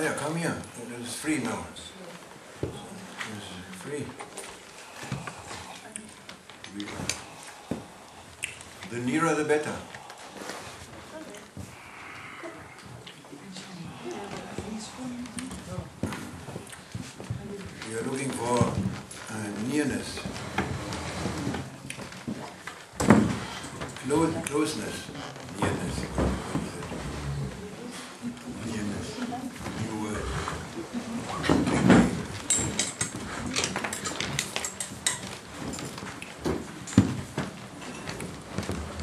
Oh come here. It is free now. It is free. The nearer the better. We are looking for uh, nearness. Close, closeness. Nearness. Nearness. New word.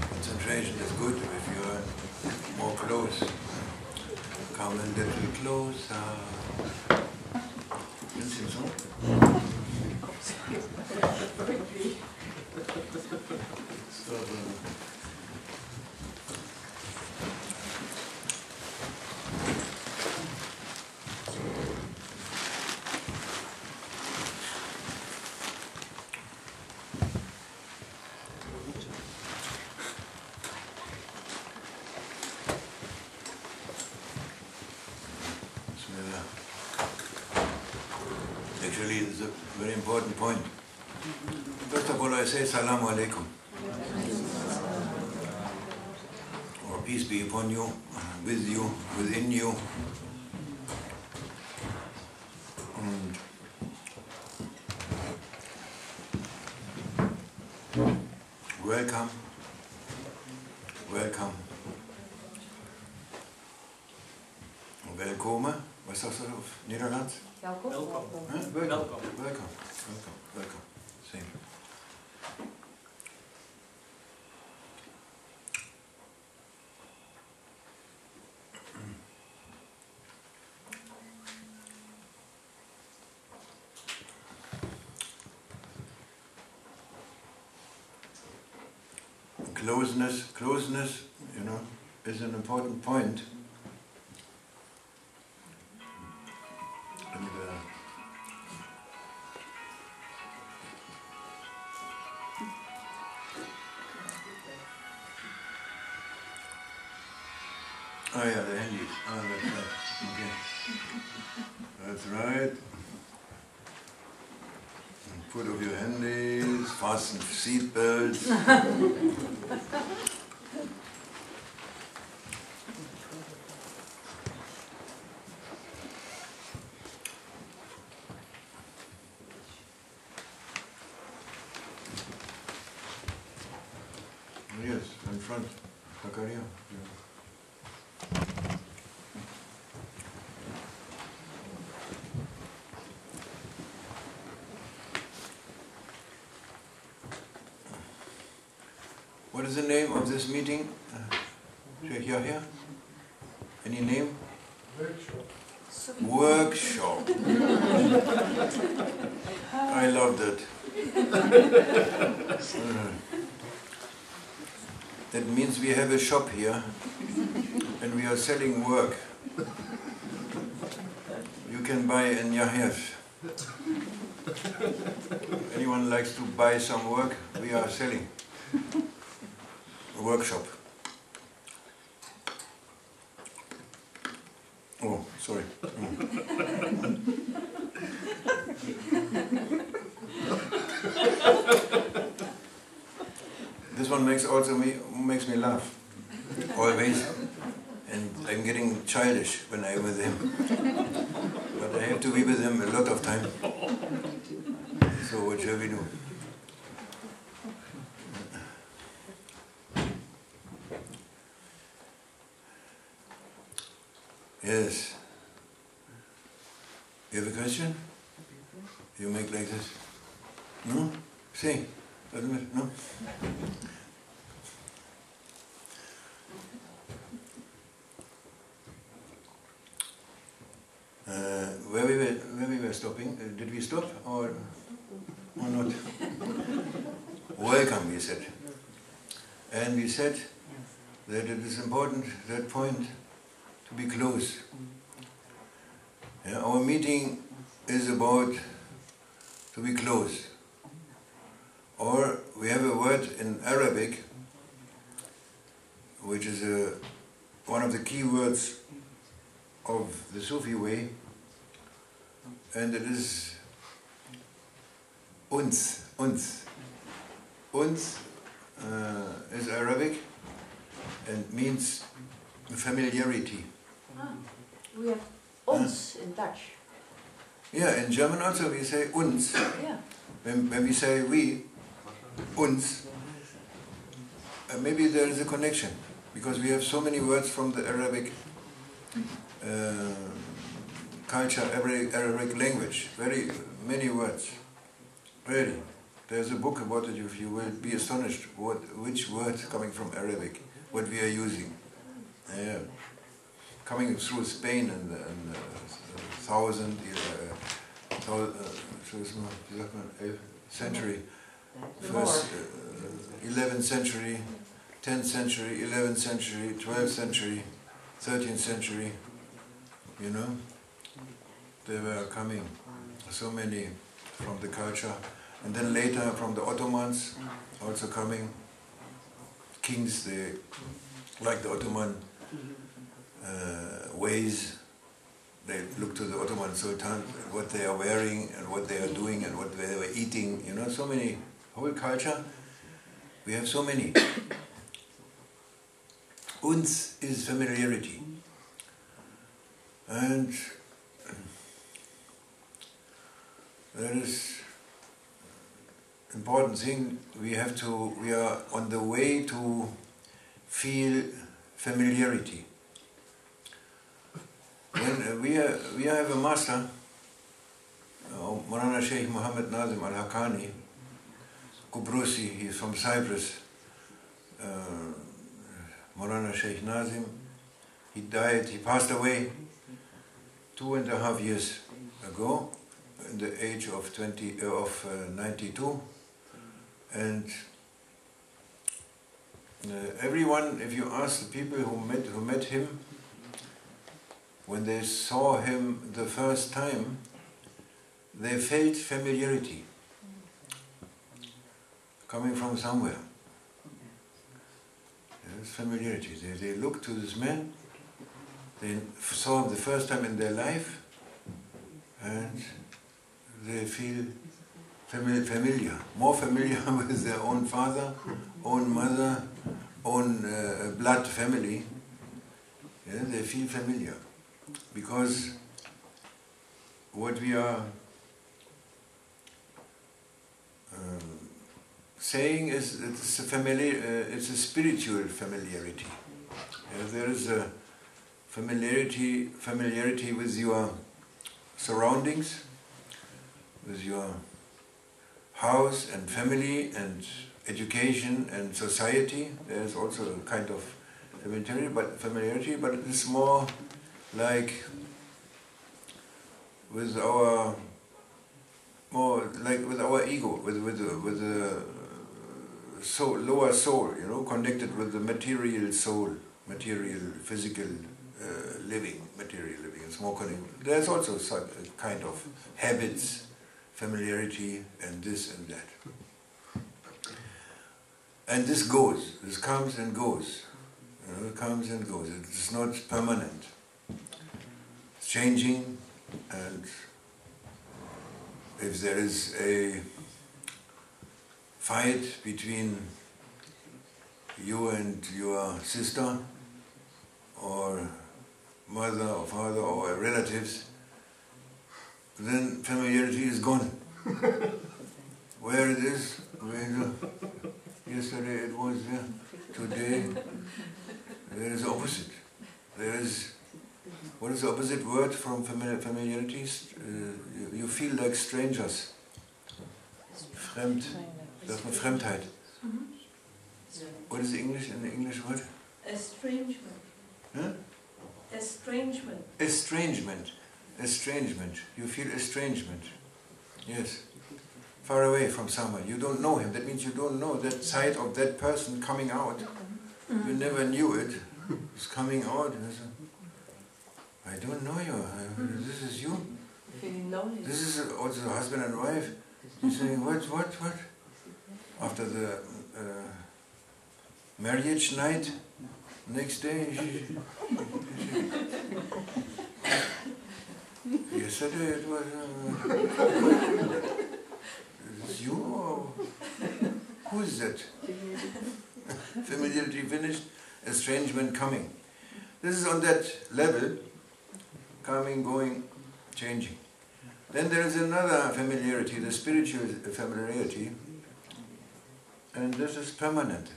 Concentration is good if you are more close. Come a little closer. You sing song? So, uh, Bismillah. Actually, it's a very important point. First I Alaikum. Or peace be upon you, uh, with you, within you. And welcome, welcome. Welkome. Was sagst du auf Niederlands? Welkom. Welkom. Huh? Welcome. Welcome. Welcome. Welcome. Welcome. Same. Closeness, closeness, you know, is an important point. And, uh, Oh yeah, the handies. Oh, that's right. Okay. That's right. And Put up your handies, fasten seat belts. Yes, in front. Zakaria. Yeah. What is the name of this meeting? Uh, Sheikh Yahya? Any name? Workshop. I love that. Uh, That means we have a shop here and we are selling work. You can buy in Yahya's. Anyone likes to buy some work? We are selling. A workshop. Oh, sorry. Mm. This one makes also me makes me laugh. Always. And I'm getting childish when I'm with him. But I have to be with him a lot of time. So what shall we do? Yes. You have a question? You make like this? No? Say. Doesn't matter. No? Uh, where we were, where we were stopping? Uh, did we stop or or not? Welcome, we said, and we said that it is important that point to be close. Yeah, our meeting is about to be close. Or we have a word in Arabic, which is a, one of the key words of the Sufi way, and it is uns, uns. Uns uh, is Arabic and means familiarity. Ah, we have ons in Dutch. Yeah, in German also we say uns. Yeah. When, when we say we, uns, uh, maybe there is a connection because we have so many words from the Arabic uh, culture, Arabic, Arabic language, very many words. Really. There's a book about it, if you will. Be astonished what, which words coming from Arabic, what we are using. Yeah. Coming through Spain in the, in the thousand, uh, uh, so it's not, wie sagt man, elf century, first uh, 11th century, 10th century, 11th century, 12th century, 13th century, you know, they were coming, so many from the culture, and then later from the Ottomans, also coming, kings, they, like the Ottoman uh, ways, they look to the Ottoman Sultan, what they are wearing and what they are doing and what they were eating, you know, so many, whole culture, we have so many. Uns is familiarity. And that is important thing we have to we are on the way to feel familiarity. When uh, we are, we have a master uh, Maulana Sheikh Muhammad Nazim Al-Haqqani Kubrusi he's from Cyprus uh, Sheikh Nazim he died he passed away two and a half years ago in the age of 20 uh, of uh, 92 and uh, everyone if you ask the people who met who met him when they saw him the first time they felt familiarity coming from somewhere. Yes, familiarity. They, they looked to this man they saw him the first time in their life and they feel familiar, more familiar with their own father, own mother, own uh, blood family. Yeah, they feel familiar because what we are um, saying is it's a familiar, uh, it's a spiritual familiarity. Yeah, there is a familiarity, familiarity with your surroundings, with your house and family and education and society. There is also a kind of familiarity, but familiarity, but it is more like with our more like with our ego, with with with the soul, lower soul, you know, connected with the material soul, material, physical uh, living, material living. It's more connected. There's also some kind of habits, familiarity, and this and that. And this goes. This comes and goes. You know, it comes and goes. It's not permanent. It's changing, and if there is a fight between you and your sister, or mother or father or relatives, then familiarity is gone. Where it is, yesterday it was there, today there is opposite. There is, what is the opposite word from famili- familiarities? Uh, you, feel like strangers. Fremd, man Fremdheit. What is the English, in the English word? Estrangement. Huh? Estrangement. Estrangement. Estrangement. You feel estrangement. Yes. Far away from someone. You don't know him. That means you don't know that side of that person coming out. You never knew it. It's coming out. I don't know you. This is you. Feeling lonely. This is also husband and wife. You saying what, what, what? After the uh, marriage night, next day, she, she, Yesterday it was. Uh, you or who is that? Familiarity finished, estrangement coming. This is on that level, coming, going, changing. Then there is another familiarity, the spiritual familiarity, and this is permanent.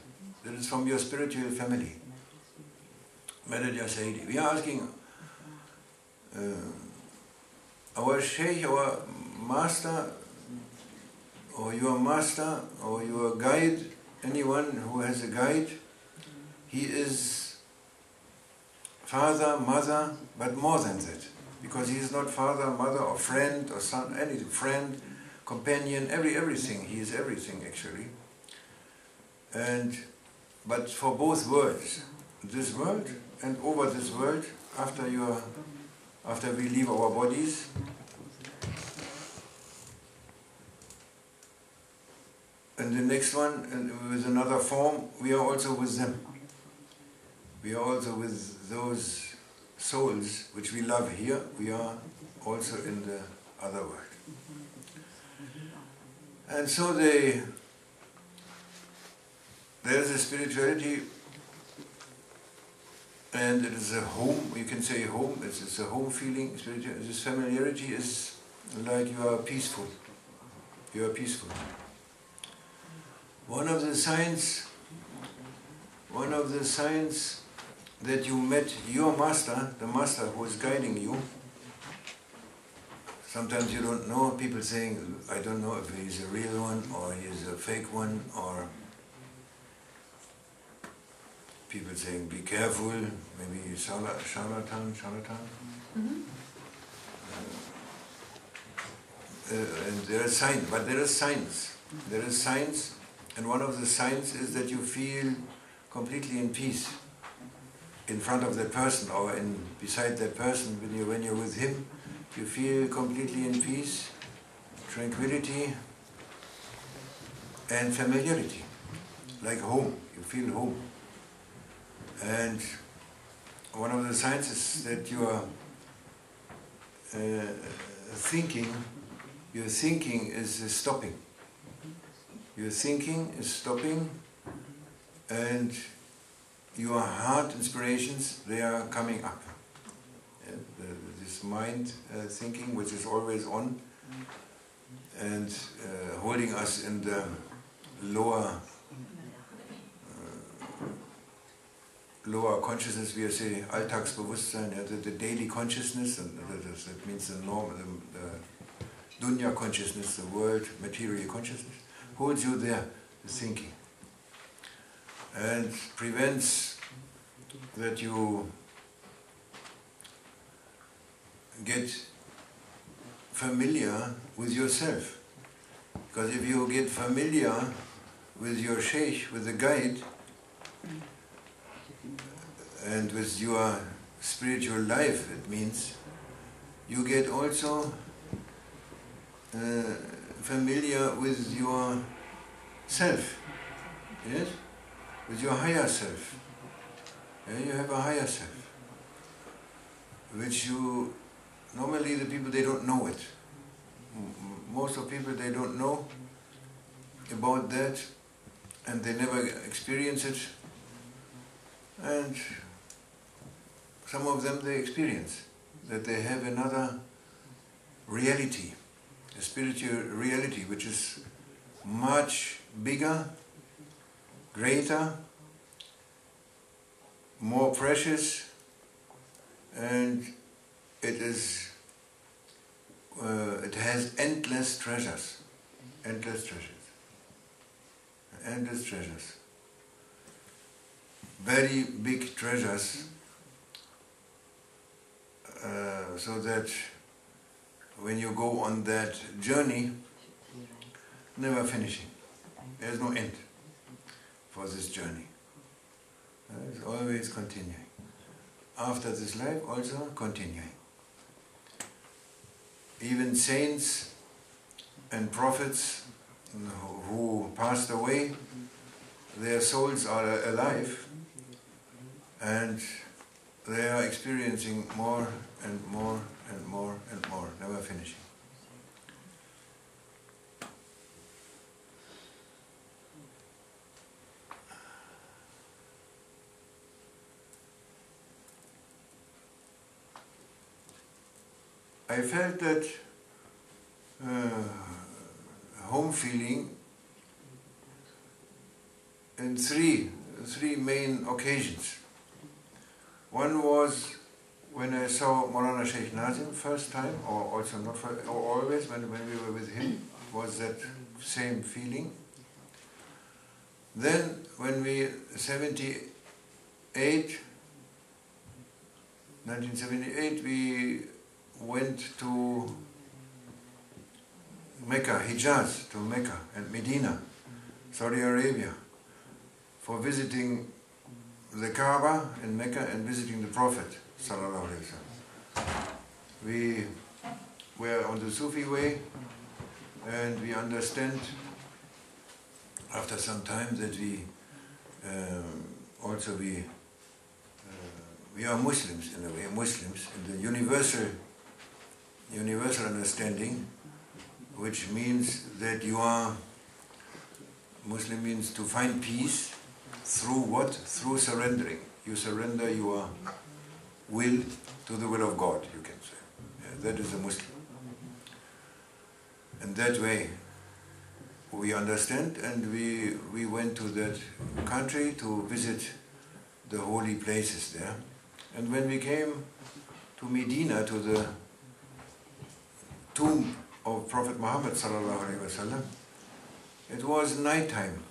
This is from your spiritual family. We are asking uh, our Sheikh, our master, or your master, or your guide, anyone who has a guide, he is father, mother, but more than that. Because he is not father, mother, or friend, or son, any friend, companion, every everything. He is everything actually. And but for both worlds, this world and over this world, after your after we leave our bodies, and the next one with another form, we are also with them. We are also with those souls which we love here, we are also in the other world. And so they, there is a spirituality and it is a home, you can say home, it's, it's a home feeling, this familiarity is like you are peaceful. You are peaceful. One of the signs, one of the signs that you met your master, the master who is guiding you. Sometimes you don't know, people saying, I don't know if he's a real one or he's a fake one, or people saying, be careful, maybe charlatan, charlatan. Mm-hmm. Uh, and there are signs, but there are signs. There are signs, and one of the signs is that you feel completely in peace in front of that person or in beside that person when you when you're with him you feel completely in peace tranquility and familiarity like home you feel home and one of the signs is that you are uh, thinking your thinking is stopping your thinking is stopping and your heart inspirations, they are coming up. The, this mind uh, thinking, which is always on, and uh, holding us in the lower lower consciousness, we say Alltagsbewusstsein, yeah, the, the daily consciousness, and that, means the norm, the, the dunya consciousness, the world material consciousness, holds you there, the thinking and prevents that you get familiar with yourself. Because if you get familiar with your sheikh, with the guide, and with your spiritual life, it means you get also uh, familiar with your self. Yes? with your higher self. Yeah, you have a higher self, which you, normally the people, they don't know it. Most of people, they don't know about that and they never experience it. And some of them, they experience that they have another reality, a spiritual reality, which is much bigger greater, more precious, and it is uh, it has endless treasures, endless treasures, endless treasures, very big treasures, uh, so that when you go on that journey, never finishing, there's no end for this journey. It's always continuing. After this life, also continuing. Even saints and prophets who passed away, their souls are alive and they are experiencing more and more and more and more, never finishing. I felt that uh, home feeling in three, three main occasions. One was when I saw Maulana Sheikh Nazim first time, or also not first, or always when, when we were with him, was that same feeling. Then when we, 78, 1978, we went to Mecca, Hijaz, to Mecca and Medina, Saudi Arabia, for visiting the Kaaba in Mecca and visiting the Prophet. We were on the Sufi way and we understand after some time that we um, also we uh, we are Muslims in a way, Muslims in the universal universal understanding, which means that you are Muslim means to find peace through what? Through surrendering. You surrender your will to the will of God, you can say. Yeah, that is a Muslim. And that way we understand and we, we went to that country to visit the holy places there. And when we came to Medina, to the tomb of Prophet Muhammad wasallam, it was night time.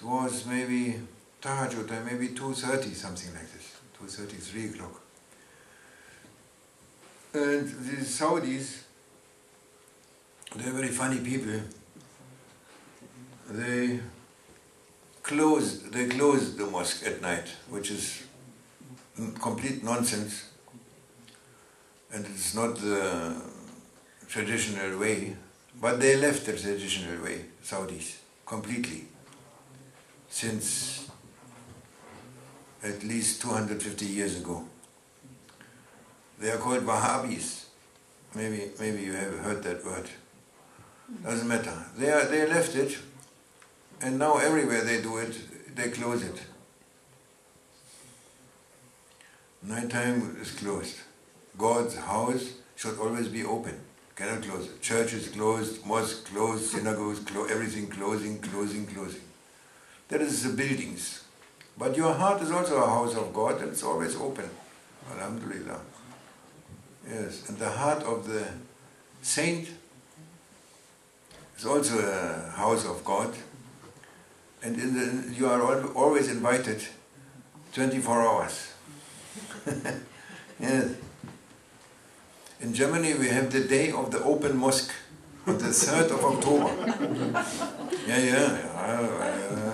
It was maybe tahajjud time, uh, maybe 2.30, something like this, 2.30, 3 o'clock. And the Saudis, they're very funny people. They closed, they closed the mosque at night, which is complete nonsense. And it's not the traditional way, but they left the traditional way, Saudis, completely since at least 250 years ago. They are called Wahhabis. Maybe, maybe you have heard that word. Doesn't matter. They, are, they left it, and now everywhere they do it, they close it. Nighttime is closed. God's house should always be open. Cannot close. Church is closed, mosque closed, synagogues closed, everything closing, closing, closing. That is the buildings. But your heart is also a house of God and it's always open. Alhamdulillah. Yes, and the heart of the saint is also a house of God. And the, you are always invited 24 hours. yes. In Germany we have the day of the open mosque on the 3rd of October. yeah, yeah, ah, yeah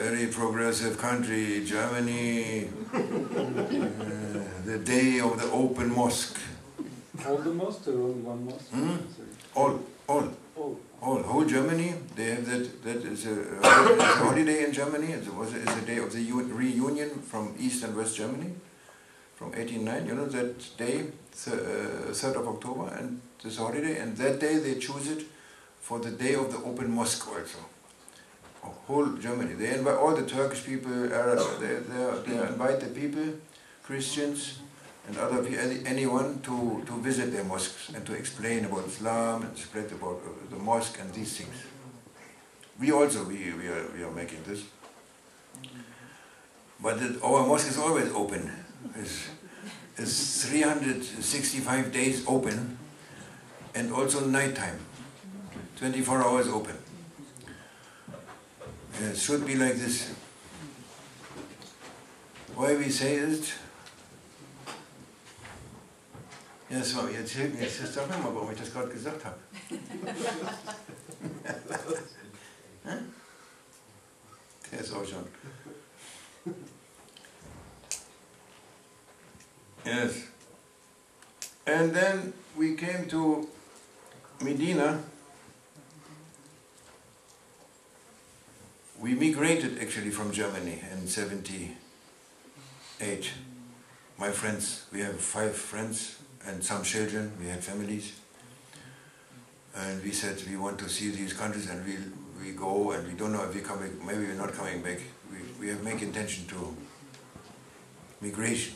very progressive country, Germany, uh, the day of the open mosque. All the mosques or only one mosque? Hmm? All, all, all, all. Whole Germany, they have that, that is a, a holiday in Germany. It was a, it's a day of the reunion from East and West Germany from 1809, you know, that day, th uh, 3rd of October, and this holiday, and that day they choose it for the day of the open mosque also whole Germany. They invite all the Turkish people, Arabs, they, they, they invite the people, Christians, and other people, anyone to, to visit their mosques and to explain about Islam and spread about uh, the mosque and these things. We also, we, we, are, we are making this. But it, our mosque is always open. It's, it's 365 days open and also night time. 24 hours open. It should be like this. Why we say it? Ja, Swami, erzähl mir jetzt sag mir mal, warum ich das gerade gesagt habe. Der ist auch schon. Yes. And then we came to Medina. We migrated actually from Germany in 70, eight. My friends, we have five friends and some children, we had families. And we said we want to see these countries and we we go and we don't know if we're coming, maybe we're not coming back. We, we have make intention to migration.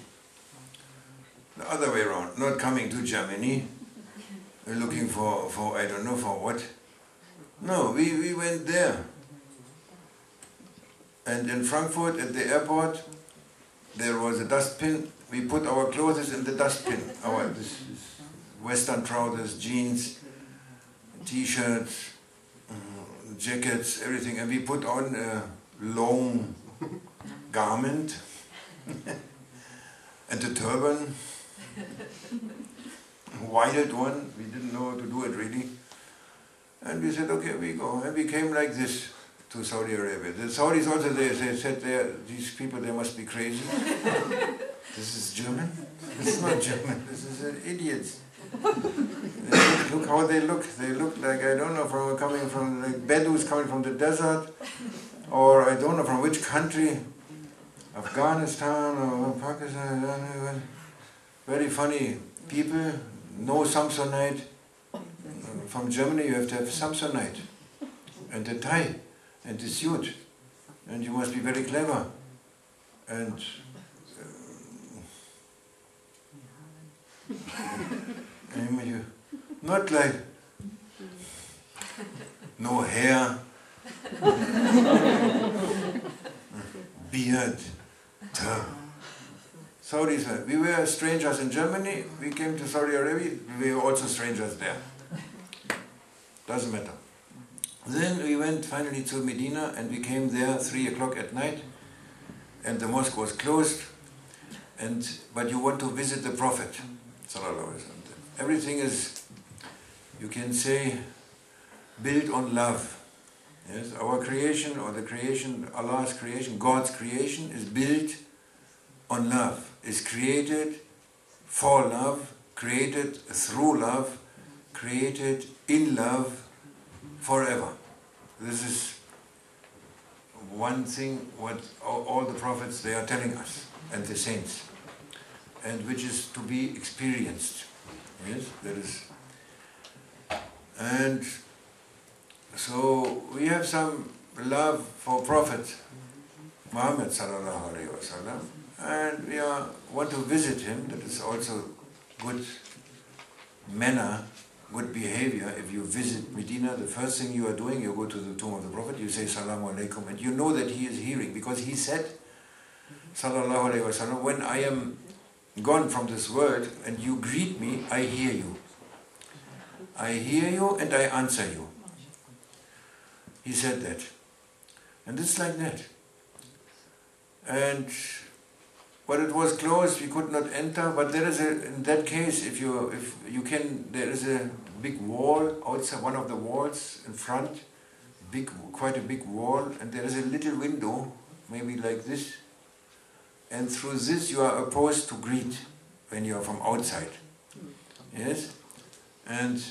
The other way around, not coming to Germany, looking for, for I don't know for what. No, we, we went there. And in Frankfurt at the airport, there was a dustbin. We put our clothes in the dustbin. Our this is western trousers, jeans, t-shirts, uh, jackets, everything, and we put on a long garment and a turban, wild one. We didn't know how to do it really. And we said, okay, we go. And we came like this to Saudi Arabia. The Saudis also, they, they said, they, these people, they must be crazy. this is German? This is not German. This is uh, idiots. Look, look how they look. They look like, I don't know, from coming from, like Bedouins coming from the desert, or I don't know from which country, Afghanistan or Pakistan, I don't know. Very funny people, no Samsonite. From Germany you have to have Samsonite and a tie and a suit and you must be very clever and uh, you, not like no hair, beard, tongue. Saudis, we were strangers in Germany, we came to Saudi Arabia, we were also strangers there. Doesn't matter. Then we went finally to Medina and we came there three o'clock at night and the mosque was closed and but you want to visit the Prophet. Everything is you can say built on love. Yes, our creation or the creation, Allah's creation, God's creation is built on love, is created for love, created through love, created in love forever. This is one thing what all the prophets they are telling us and the saints and which is to be experienced. Yes, there is and so we have some love for Prophet Muhammad wasallam and we are, want to visit him. That is also good manner, good behavior. If you visit Medina, the first thing you are doing, you go to the tomb of the Prophet, you say Salamu Alaikum, and you know that he is hearing because he said, Sallallahu Alaihi Wasallam, when I am gone from this world and you greet me, I hear you. I hear you and I answer you. He said that. And it's like that. And but it was closed, we could not enter, but there is a, in that case, if you, if you can, there is a big wall outside, one of the walls in front, big, quite a big wall, and there is a little window, maybe like this, and through this you are opposed to greet when you are from outside. Yes? And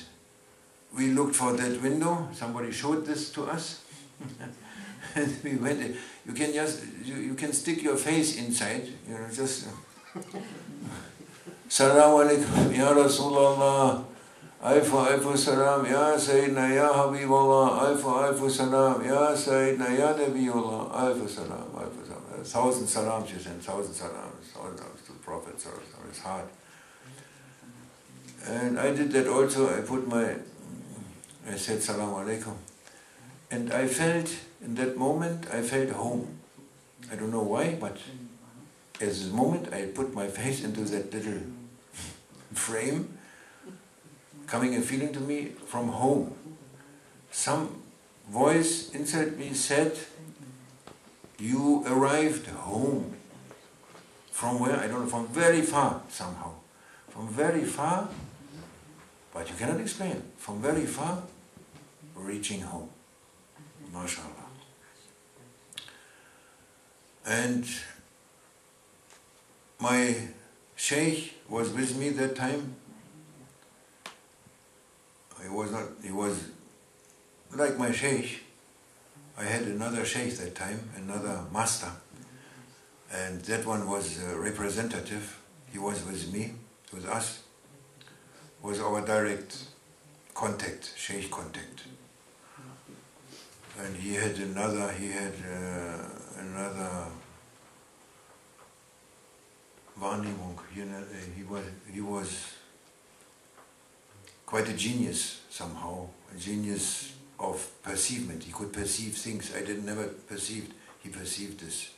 we looked for that window, somebody showed this to us, and we went in. You can just, you, you can stick your face inside, you know, just, Salaam alaikum, Ya Rasulullah, Alfu Alfu Salam, Ya Sayyidina, Ya Habibullah, Alfu Alfu Salam, Ya Sayyidina, Ya Nabiullah, Alfu Salam, Alfu Salam. A thousand salams you send, thousand salams, thousand salams to the Prophet, it's hard. And I did that also, I put my, I said Salam alaikum. And I felt, in that moment, I felt home. I don't know why, but as the moment I put my face into that little frame, coming a feeling to me from home. Some voice inside me said, you arrived home. From where? I don't know, from very far somehow. From very far, but you cannot explain. From very far, reaching home. MashaAllah. And my sheikh was with me that time. He was not, he was like my sheikh. I had another sheikh that time, another master. and that one was uh, representative. He was with me, with us. Was our direct contact, sheikh contact. And he had another. He had uh, another Wahrnehmung. Uh, he was he was quite a genius somehow, a genius of perceivement. He could perceive things I did never perceived. He perceived this.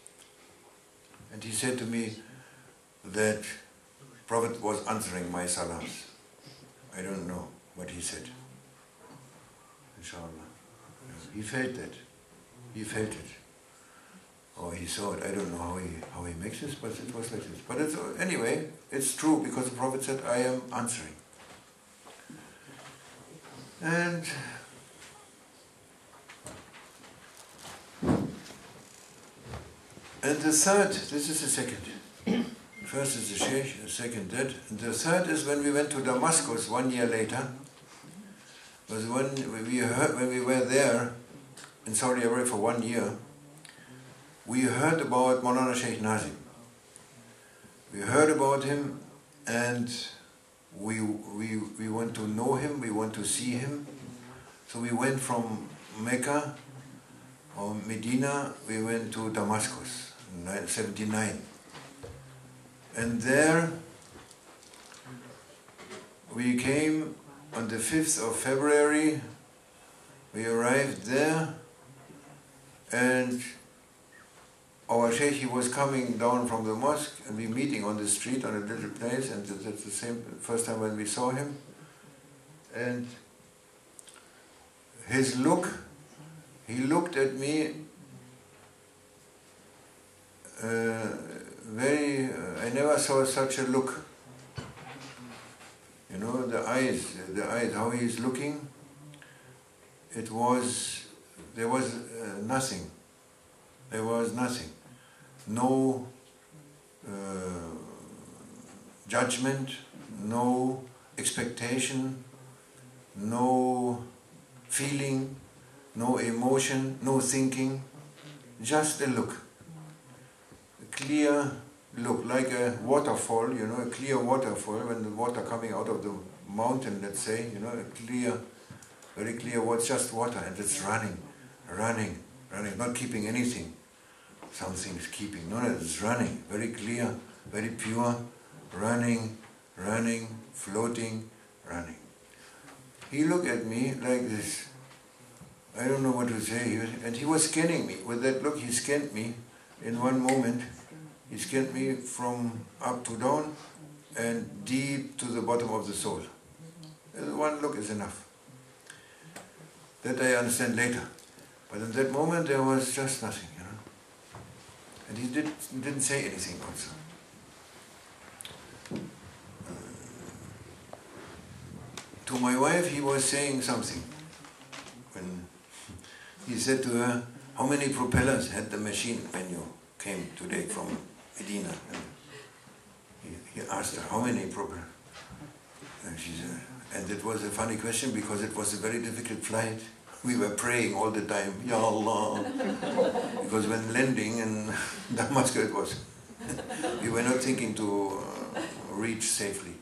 And he said to me that Prophet was answering my salams. I don't know what he said. Inshallah. He felt that. He felt it. Or he saw it. I don't know how he how he makes this, but it was like this. But it's, anyway, it's true because the Prophet said, I am answering. And and the third, this is the second. First is the Sheikh, the second that. And the third is when we went to Damascus one year later. Was when we heard when we were there in Saudi Arabia for one year. We heard about Maulana Sheikh Nazim. We heard about him, and we, we, we want to know him, we want to see him. So we went from Mecca or Medina, we went to Damascus in 79. And there we came on the 5th of February, we arrived there and our sheikh he was coming down from the mosque and we meeting on the street on a little place and that's the same first time when we saw him. And his look he looked at me uh, very uh, I never saw such a look. You know the eyes the eyes how he is looking it was there was uh, nothing. There was nothing. No uh, judgment, no expectation, no feeling, no emotion, no thinking, just a look. A clear look, like a waterfall, you know, a clear waterfall, when the water coming out of the mountain, let's say, you know, a clear, very clear water, just water, and it's running, running, running, not keeping anything something is keeping. No, no, it's running, very clear, very pure, running, running, floating, running. He looked at me like this. I don't know what to say. He was, and he was scanning me. With that look, he scanned me in one moment. He scanned me from up to down and deep to the bottom of the soul. One look is enough. That I understand later. But in that moment, there was just nothing. You know. And he did, didn't say anything also. Uh, to my wife, he was saying something. When he said to her, how many propellers had the machine when you came today from Medina? He, he asked her, how many propellers? And she said, and it was a funny question because it was a very difficult flight we were praying all the time, Ya Allah. because when landing in Damascus, it was, we were not thinking to uh, reach safely.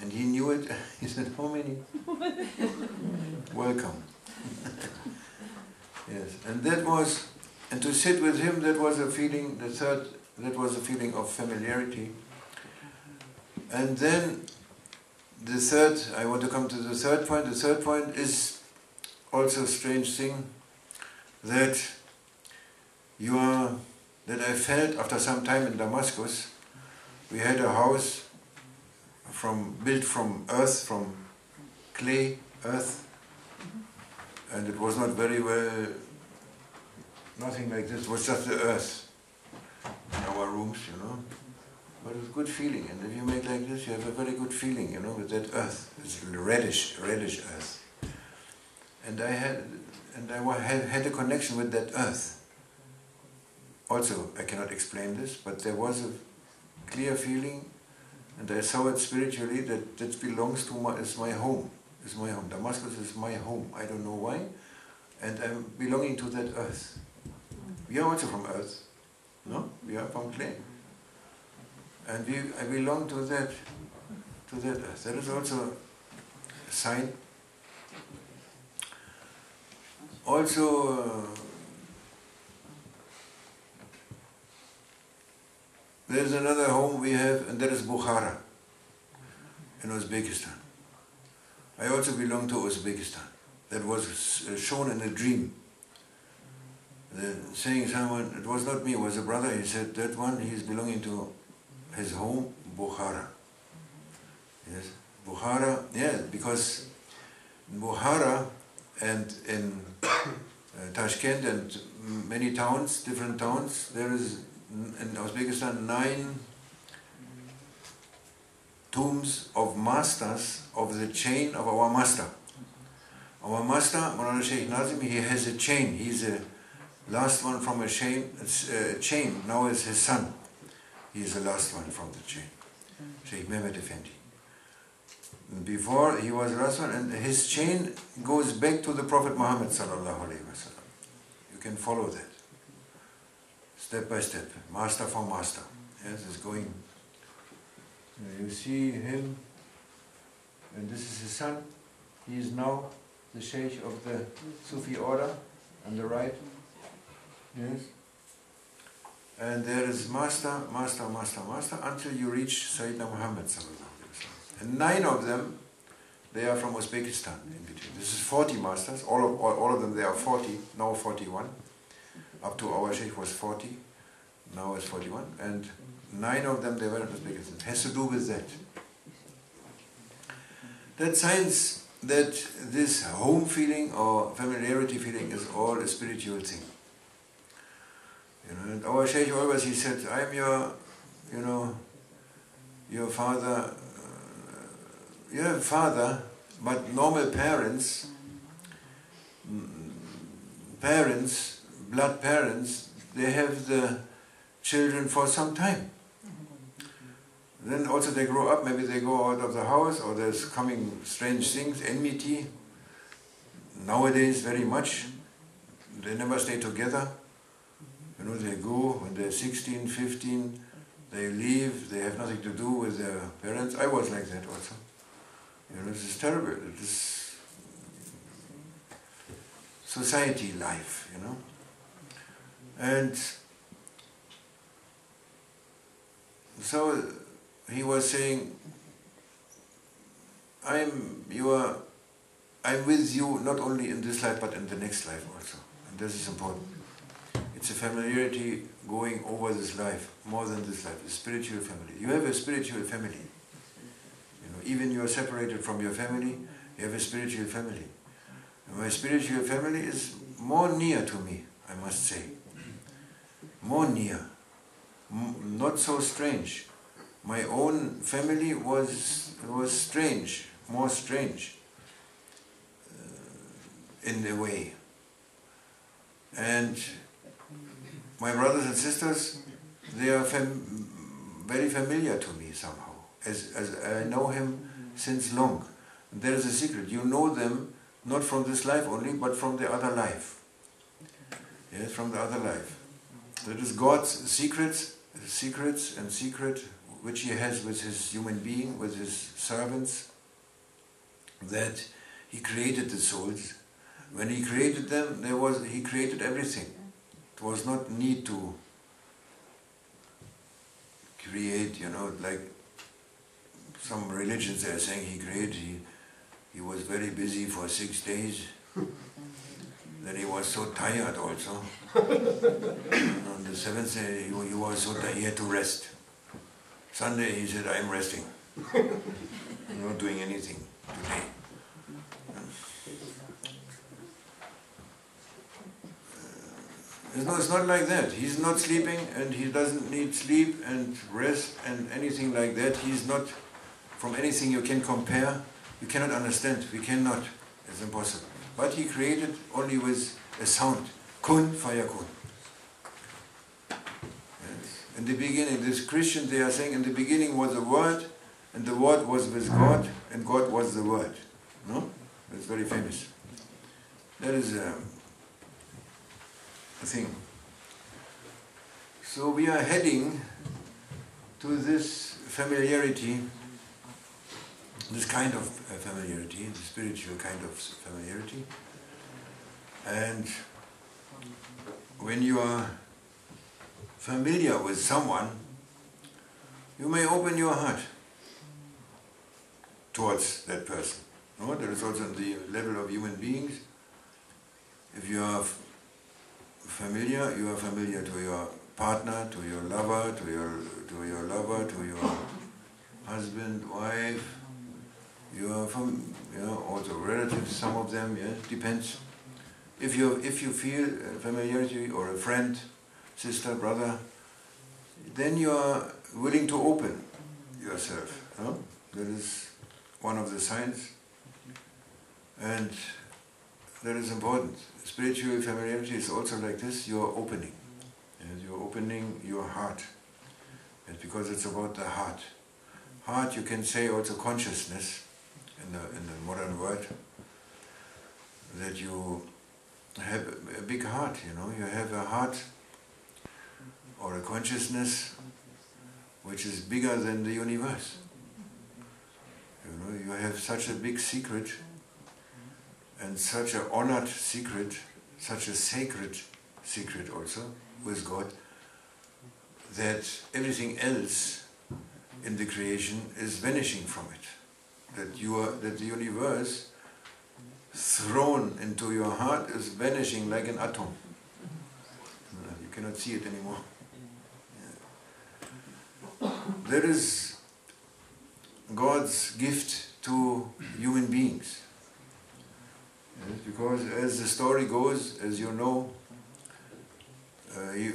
And he knew it. He said, How many? Welcome. yes, and that was, and to sit with him, that was a feeling, the third, that was a feeling of familiarity. And then the third, I want to come to the third point. The third point is also strange thing that you are that I felt after some time in Damascus. We had a house from built from earth, from clay, earth, and it was not very well. Nothing like this. It was just the earth in our rooms, you know. But it was a good feeling, and if you make like this, you have a very good feeling, you know, with that earth. It's reddish, reddish earth and I had and I had, had a connection with that earth. Also, I cannot explain this, but there was a clear feeling, and I saw it spiritually that that belongs to my is my home. Is my home. Damascus is my home. I don't know why, and I'm belonging to that earth. We are also from earth, No? We are from clay. And we I belong to that to that earth. That is also a sign. Also uh, there is another home we have and that is Bukhara in Uzbekistan. I also belong to Uzbekistan. That was uh, shown in a dream. The, saying someone, it was not me, it was a brother, he said, that one, he is belonging to his home, Bukhara. Yes, Bukhara, yeah, because Bukhara and in Tashkent and many towns, different towns, there is in Uzbekistan nine tombs of masters of the chain of our master. Our master, Mulana Sheikh Nazim, he has a chain. He's the last one from a chain. Uh, chain. Now is his son. He is the last one from the chain. Sheikh Mehmet Effendi. Before he was Rasul and his chain goes back to the Prophet Muhammad sallallahu. You can follow that step by step, master for master. Yes, it's going. You see him, and this is his son. He is now the sheikh of the Sufi order on the right. Yes. And there is master, master, master, master until you reach Sayyidina Muhammad And nine of them, they are from Uzbekistan in between. This is 40 masters, all of, all, all of them they are 40, now 41. Up to our sheikh was 40, now it's 41. And nine of them they were in Uzbekistan. It has to do with that. That signs that this home feeling or familiarity feeling is all a spiritual thing. You know, and our Shaykh always he said, I'm your, you know, your father, you have a father, but normal parents, mm, parents, blood parents, they have the children for some time. Then also they grow up, maybe they go out of the house or there's coming strange things, enmity. Nowadays very much. They never stay together. You know, they go when they're 16, 15, they leave, they have nothing to do with their parents. I was like that also. You know, this is terrible. This society life, you know. And so he was saying, I'm you are I'm with you not only in this life but in the next life also. And this is important. It's a familiarity going over this life, more than this life, a spiritual family. You have a spiritual family. Even you are separated from your family, you have a spiritual family. And my spiritual family is more near to me, I must say. More near. Not so strange my own family was was strange, more strange uh, in a way. And my brothers and sisters, they are fam very familiar to me somehow, as, as I know him since long. There is a secret, you know them not from this life only, but from the other life. Yes, from the other life. That is God's secrets, secrets and secret which he has with his human being, with his servants, that he created the souls. When he created them, there was he created everything. It was not need to create, you know, like some religions they are saying he created, he, he was very busy for six days. then he was so tired also. On the seventh day he, he was so tired, he had to rest. Sunday he said, I'm resting. I'm not doing anything today. Uh, no, it's not like that. He's not sleeping and he doesn't need sleep and rest and anything like that. He's not from anything you can compare. You cannot understand. We cannot. It's impossible. But he created only with a sound. Kun fayakun. In the beginning, these Christians, they are saying in the beginning was the Word, and the Word was with God, and God was the Word. No? It's very famous. That is um, a thing. So we are heading to this familiarity, this kind of uh, familiarity, the spiritual kind of familiarity. And when you are familiar with someone, you may open your heart towards that person. No, there is also the level of human beings. If you are familiar, you are familiar to your partner, to your lover, to your to your lover, to your husband, wife. You are from, you know, also relatives. Some of them, yes, depends. If you if you feel familiarity or a friend, sister, brother, then you are willing to open yourself. No? That is one of the signs, and that is important. Spiritual familiarity is also like this. You are opening, and you are opening your heart. It's because it's about the heart. Heart, you can say also consciousness in the in the modern world, That you have a big heart. You know, you have a heart or a consciousness which is bigger than the universe. You know, you have such a big secret and such an honored secret, such a sacred secret also with God, that everything else in the creation is vanishing from it. That you are that the universe thrown into your heart is vanishing like an atom. You cannot see it anymore. That is God's gift to human beings. Yes, because as the story goes, as you know, uh, he,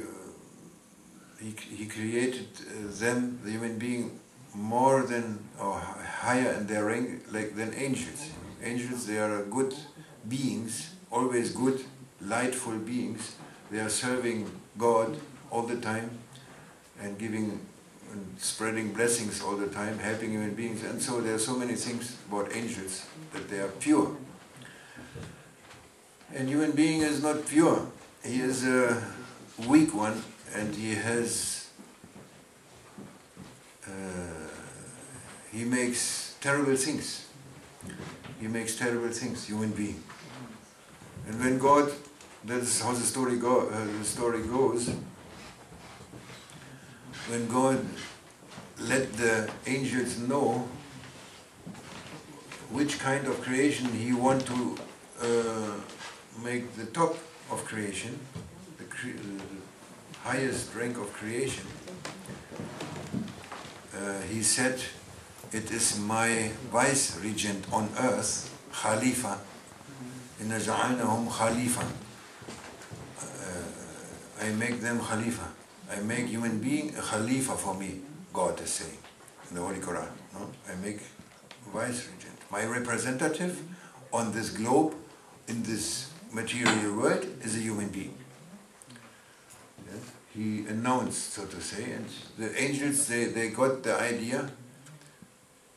he, he created uh, them, the human being, more than or higher in their rank like than angels. Angels, they are good beings, always good, lightful beings. They are serving God all the time and giving and spreading blessings all the time, helping human beings. And so there are so many things about angels that they are pure. And human being is not pure. He is a weak one and he has uh, he makes terrible things. He makes terrible things, human being. And when God, that is how the story go, uh, the story goes. When God let the angels know which kind of creation He want to uh, make the top of creation, the, cre- the highest rank of creation, uh, He said, "It is my vice regent on earth, Khalifa." إن جعلناهم خليفة. Uh, I make them Khalifa. I make human being a Khalifa for me. God is saying in the Holy Quran. No? I make vice regent. My representative on this globe, in this material world, is a human being. Yes? He announced, so to say, and the angels they, they got the idea,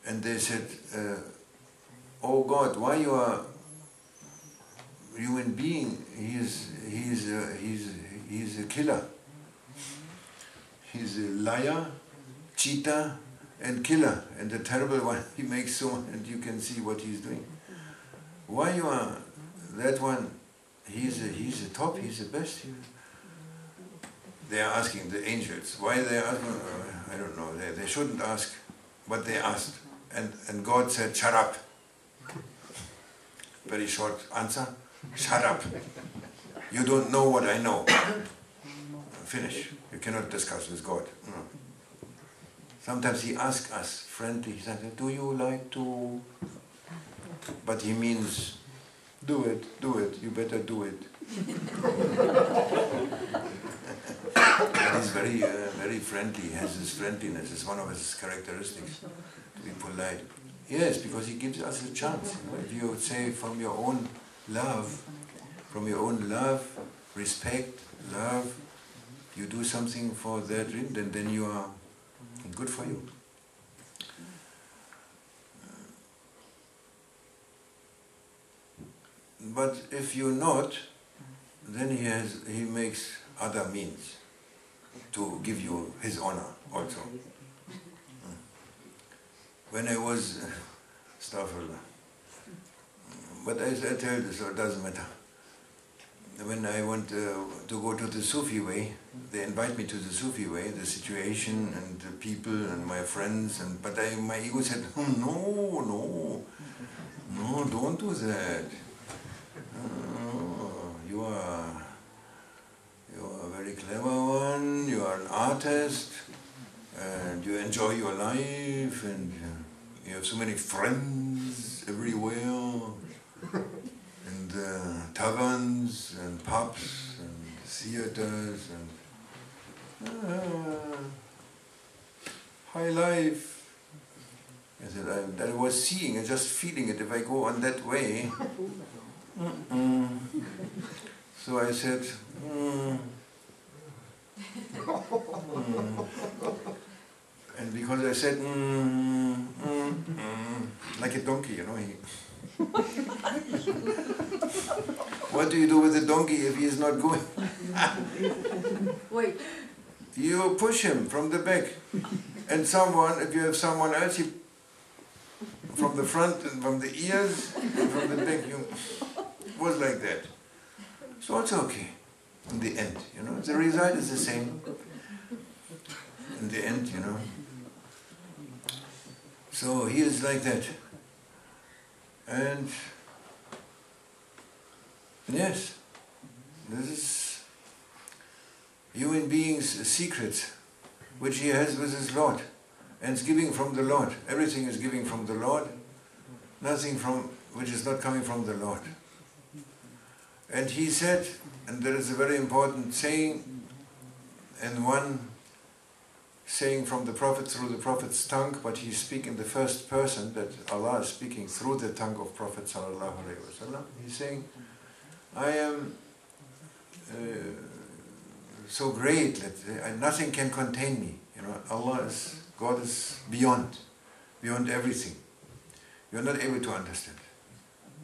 and they said, uh, "Oh God, why you are human being? He is he is a, he's he's a killer. He's a liar, cheater, and killer, and the terrible one. He makes so, and you can see what he's doing. Why you are that one? He's a, he's the top. He's the best. They are asking the angels. Why they are asking? Uh, I don't know. They, they shouldn't ask, but they asked, and and God said, "Shut up." Very short answer. Shut up. You don't know what I know. Finish. You cannot discuss with God. No. Sometimes he asks us friendly, he says, Do you like to? But he means, Do it, do it, you better do it. he's very, uh, very friendly, he has this friendliness, it's one of his characteristics, to be polite. Yes, because he gives us a chance. You know? If you say from your own love, from your own love, respect, love, you do something for that then, then you are good for you. But if you're not, then he has he makes other means. to give you his honor also. When I was, Astaghfirullah. But I, I tell you, so it doesn't matter. When I want uh, to go to the Sufi way, they invite me to the Sufi way, the situation and the people and my friends, and but I, my ego said, "Hmm, no, no, no, don't do that. Oh, you are, you are a very clever one. You are an artist, and you enjoy your life, and uh, you have so many friends everywhere, and uh, taverns and pubs and theaters and uh, high life. I said, I, that I was seeing and just feeling it if I go on that way. Mm-mm. So I said, mm. And because I said, mm, mm, mm, like a donkey, you know, he. what do you do with a donkey if he is not going? Wait, You push him from the back. And someone, if you have someone else, you from the front and from the ears and from the back, you was like that. So it's okay in the end, you know. The result is the same. In the end, you know. So he is like that. And yes, this is human beings' secrets which he has with his Lord. And it's giving from the Lord. Everything is giving from the Lord. Nothing from which is not coming from the Lord. And he said, and there is a very important saying, and one saying from the Prophet through the Prophet's tongue, but he speak in the first person that Allah is speaking through the tongue of Prophet sallallahu alaihi wasallam. He's saying, I am uh, so great that uh, nothing can contain me. You know, Allah is God is beyond, beyond everything. You are not able to understand.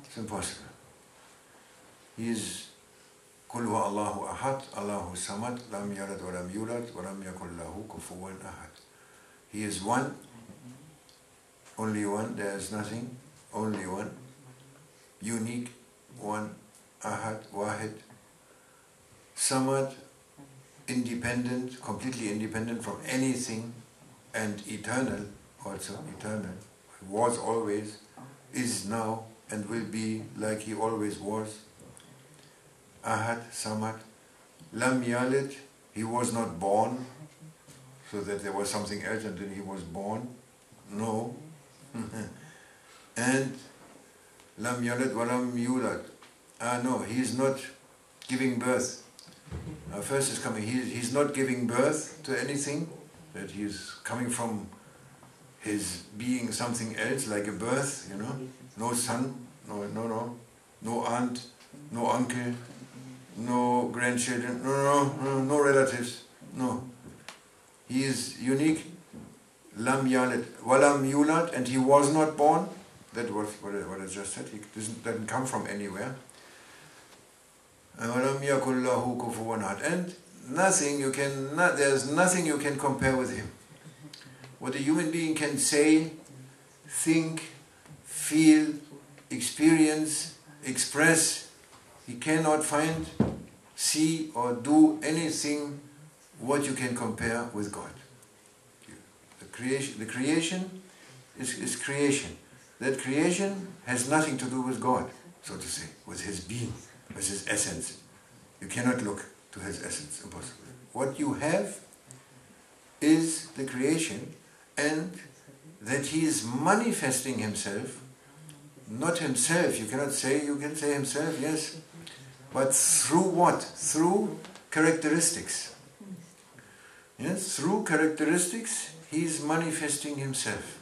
It's impossible. He is Kul huwa Allahu ahad, Allahu samad, lam yalad wa lam yulad wa lam yakul lahu kufuwan ahad. He is one, only one, there is nothing, only one, unique, one, ahad, wahid, samad, independent, completely independent from anything. And eternal. Also, eternal, was always, is now and will be like he always was. Ahad, Samad, Lam Yalid, he was not born, so that there was something else and then he was born. No. and Lam Yalid wa Lam Yulad. Ah no, he is not giving birth. First is coming, he, he's not giving birth to anything, that he is coming from his being something else, like a birth, you know. No son, no, no, no, no aunt, no uncle, no grandchildren, no, no, no, no relatives, no. He is unique. Lam yalad, walam yulat, and he was not born. That was what I, what I just said. He doesn't, doesn't come from anywhere. And nothing you can, not, there's nothing you can compare with him. What a human being can say, think, feel, experience, express, he cannot find, see or do anything what you can compare with God. The creation, the creation is, is creation. That creation has nothing to do with God, so to say, with his being, with his essence. You cannot look to his essence, impossible. What you have is the creation and that he is manifesting himself, not himself, you cannot say, you can say himself, yes, but through what? Through characteristics. Yes, through characteristics, he is manifesting himself.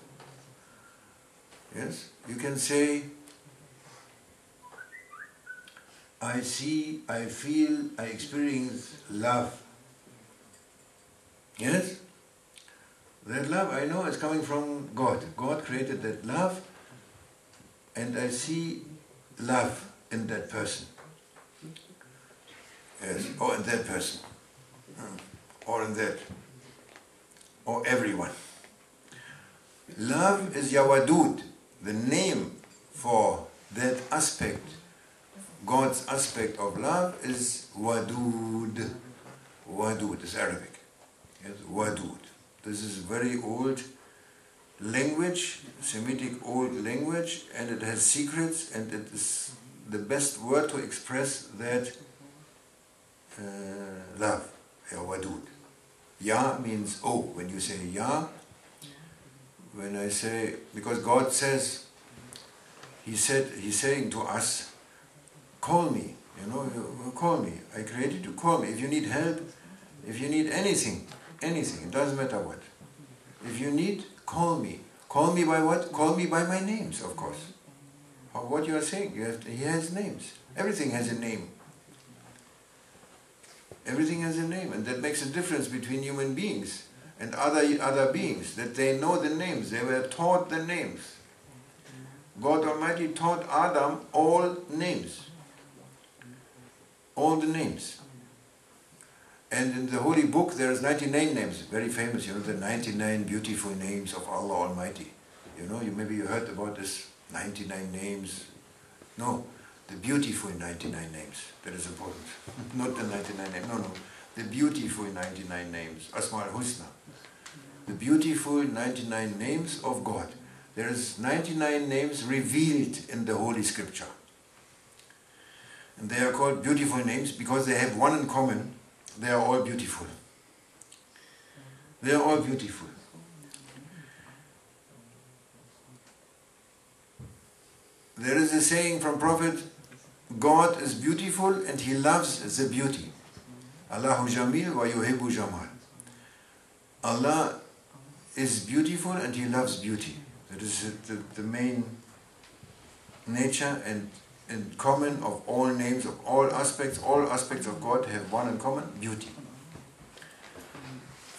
Yes, you can say, I see, I feel, I experience love. Yes? That love I know is coming from God. God created that love, and I see love in that person. Yes, oh, in that person. Hmm. or in that, or everyone. Love is Yawadud, the name for that aspect. God's aspect of love is Wadud. Wadud is Arabic. Yes, Wadud. This is very old language, Semitic old language, and it has secrets, and it is the best word to express that uh, love, ya wadud. Ya means oh. When you say Ya, when I say, because God says, He said, He's saying to us, call me, you know, call me. I created you, call me. If you need help, if you need anything, anything, it doesn't matter what. If you need, call me. Call me by what? Call me by my names, of course. What you are saying, you have to, he has names. Everything has a name. Everything has a name, and that makes a difference between human beings and other, other beings, that they know the names, they were taught the names. God Almighty taught Adam all names. All the names. And in the Holy Book there is 99 names, very famous, you know, the 99 beautiful names of Allah Almighty. You know, you maybe you heard about this 99 names. No, the beautiful 99 names, that is important. Not the 99 names, no, no. The beautiful 99 names, Asma al-Husna. The beautiful 99 names of God. There is 99 names revealed in the Holy Scripture. And they are called beautiful names because they have one in common. They are all beautiful. They are all beautiful. There is a saying from Prophet, God is beautiful and He loves the beauty. Allahu Jamil wa yuhibbu Jamal. Allah is beautiful and He loves beauty. That is the, the main nature and in common of all names, of all aspects, all aspects of God have one in common, beauty.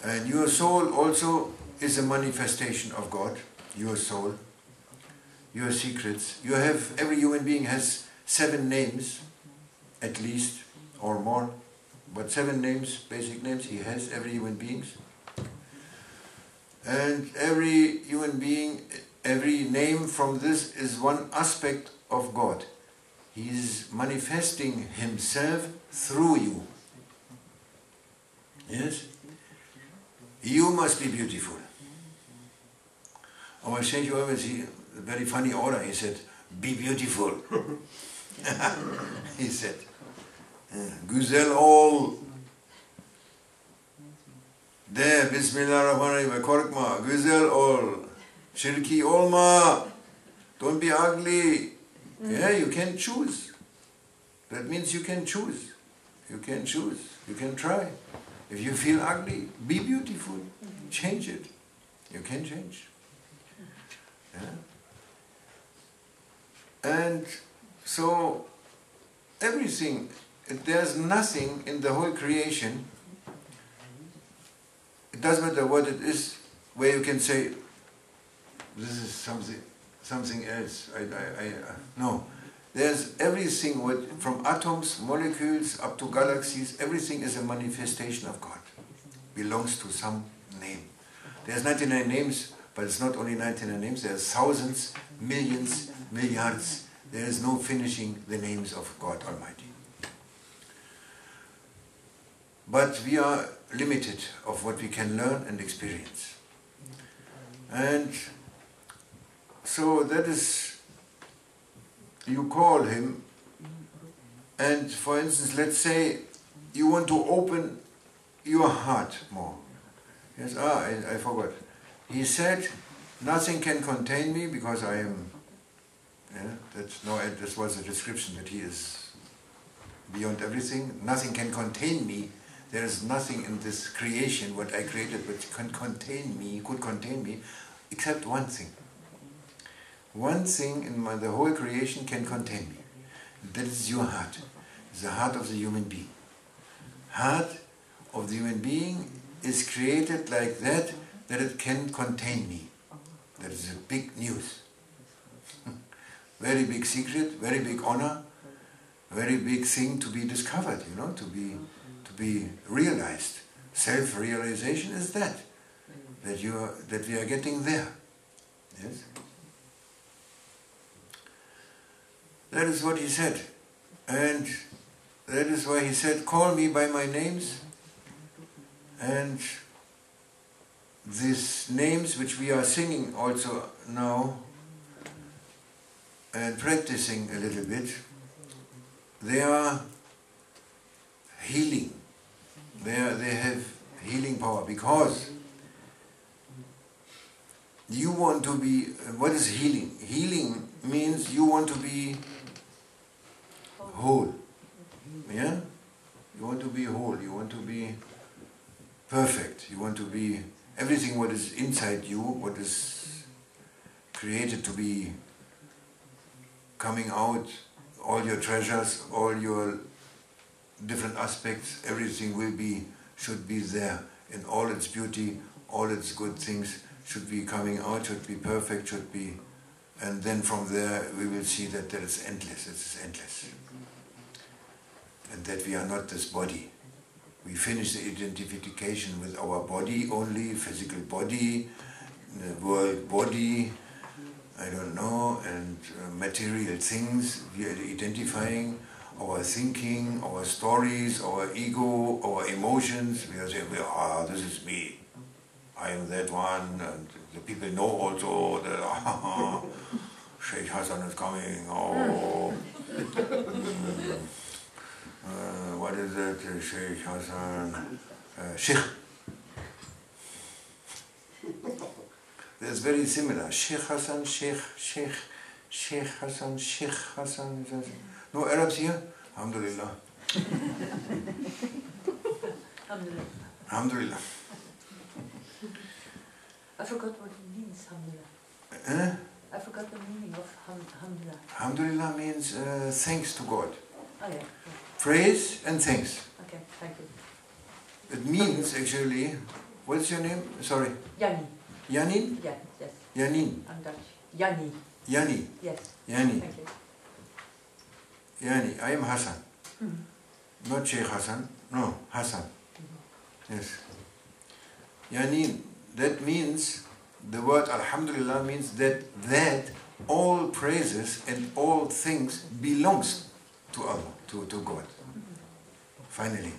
And your soul also is a manifestation of God, your soul, your secrets. You have, every human being has seven names, at least, or more, but seven names, basic names, he has, every human being. And every human being, every name from this is one aspect of God. He is manifesting himself through you. Yes? You must be beautiful. Our Sheikh always, he, very funny order, he said, be beautiful. he said, eh, güzel ol. De, Bismillahirrahmanirrahim, korkma, güzel ol. Shirki olma. Don't be ugly. Yeah, you can choose. That means you can choose. You can choose. You can try. If you feel ugly, be beautiful. Change it. You can change. Yeah? And so, everything, there's nothing in the whole creation, it doesn't matter what it is, where you can say, this is something something else. I, I, I, no, there's everything with, from atoms, molecules, up to galaxies, everything is a manifestation of God. Belongs to some name. There's 99 names, but it's not only 99 names, there's thousands, millions, milliards. There is no finishing the names of God Almighty. But we are limited of what we can learn and experience. And so that is, you call him, and for instance, let's say you want to open your heart more. Yes, ah, I, I forgot. He said, nothing can contain me because I am, yeah, that's, no, this was a description that he is beyond everything. Nothing can contain me. There is nothing in this creation, what I created, which can contain me, could contain me, except one thing. One thing in my, the whole creation can contain me. That is your heart. the heart of the human being. Heart of the human being is created like that, that it can contain me. That is a big news. Very big secret, very big honor, very big thing to be discovered, you know, to be, to be realized. Self-realization is that, that you are, that we are getting there. Yes. That is what he said, and that is why he said, "Call me by my names." And these names which we are singing also now and practicing a little bit, they are healing. They, are, they have healing power because you want to be, what is healing? Healing means you want to be whole. Yeah? You want to be whole, you want to be perfect, you want to be everything what is inside you, what is created to be coming out, all your treasures, all your different aspects, everything will be, should be there in all its beauty, all its good things should be coming out, should be perfect, should be, and then from there we will see that there is endless, it is endless. And that we are not this body. We finish the identification with our body only, physical body, the world body, I don't know, and uh, material things. We are identifying our thinking, our stories, our ego, our emotions. We are saying, ah, this is me. I am that one, and the people know also that ah, Sheikh Hassan is coming. Oh, mm, uh, what is it, Sheikh Hassan? Uh, Sheikh. That's very similar. Sheikh Hassan, Sheikh, Sheikh, Sheikh Hassan, Sheikh Hassan. No Arabs here? Alhamdulillah. Alhamdulillah. Alhamdulillah. I forgot what it means, alhamdulillah. Eh? I forgot the meaning of ham- alhamdulillah. Alhamdulillah means uh, thanks to God. Oh yeah, Praise and thanks. okay, thank you. It means actually, what's your name? Sorry. Yanni, Yanin? yeah, yes, Yanin. I'm Dutch. Yanni, Yani. yes, Yani. thank you. Yani. I am Hassan. Mhm. Not Sheikh Hassan. No, Hassan. Yes. Yanin. That means, the word Alhamdulillah means that that all praises and all things belongs to Allah, to, to God. Finally.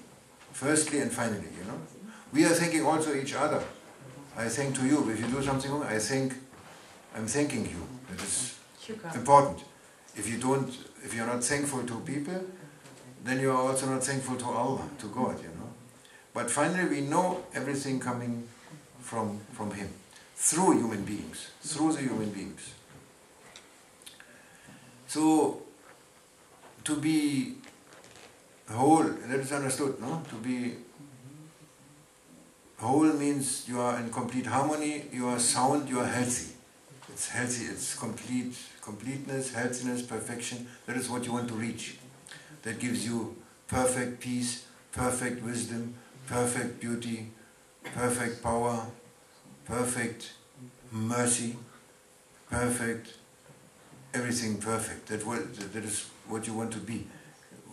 Firstly and finally, you know. We are thanking also each other. I thank to you. If you do something wrong, I think I'm thanking you. That is important. If you don't, if you're not thankful to people, then you are also not thankful to Allah, to God, you know. But finally, we know everything coming from from Him through human beings, through the human beings. So, to be whole, that is understood, no? To be whole means you are in complete harmony, you are sound, you are healthy. It's healthy, it's complete, completeness, healthiness, perfection. That is what you want to reach. That gives you perfect peace, perfect wisdom, perfect beauty, perfect power, perfect mercy, perfect, everything perfect. That, that is what you want to be.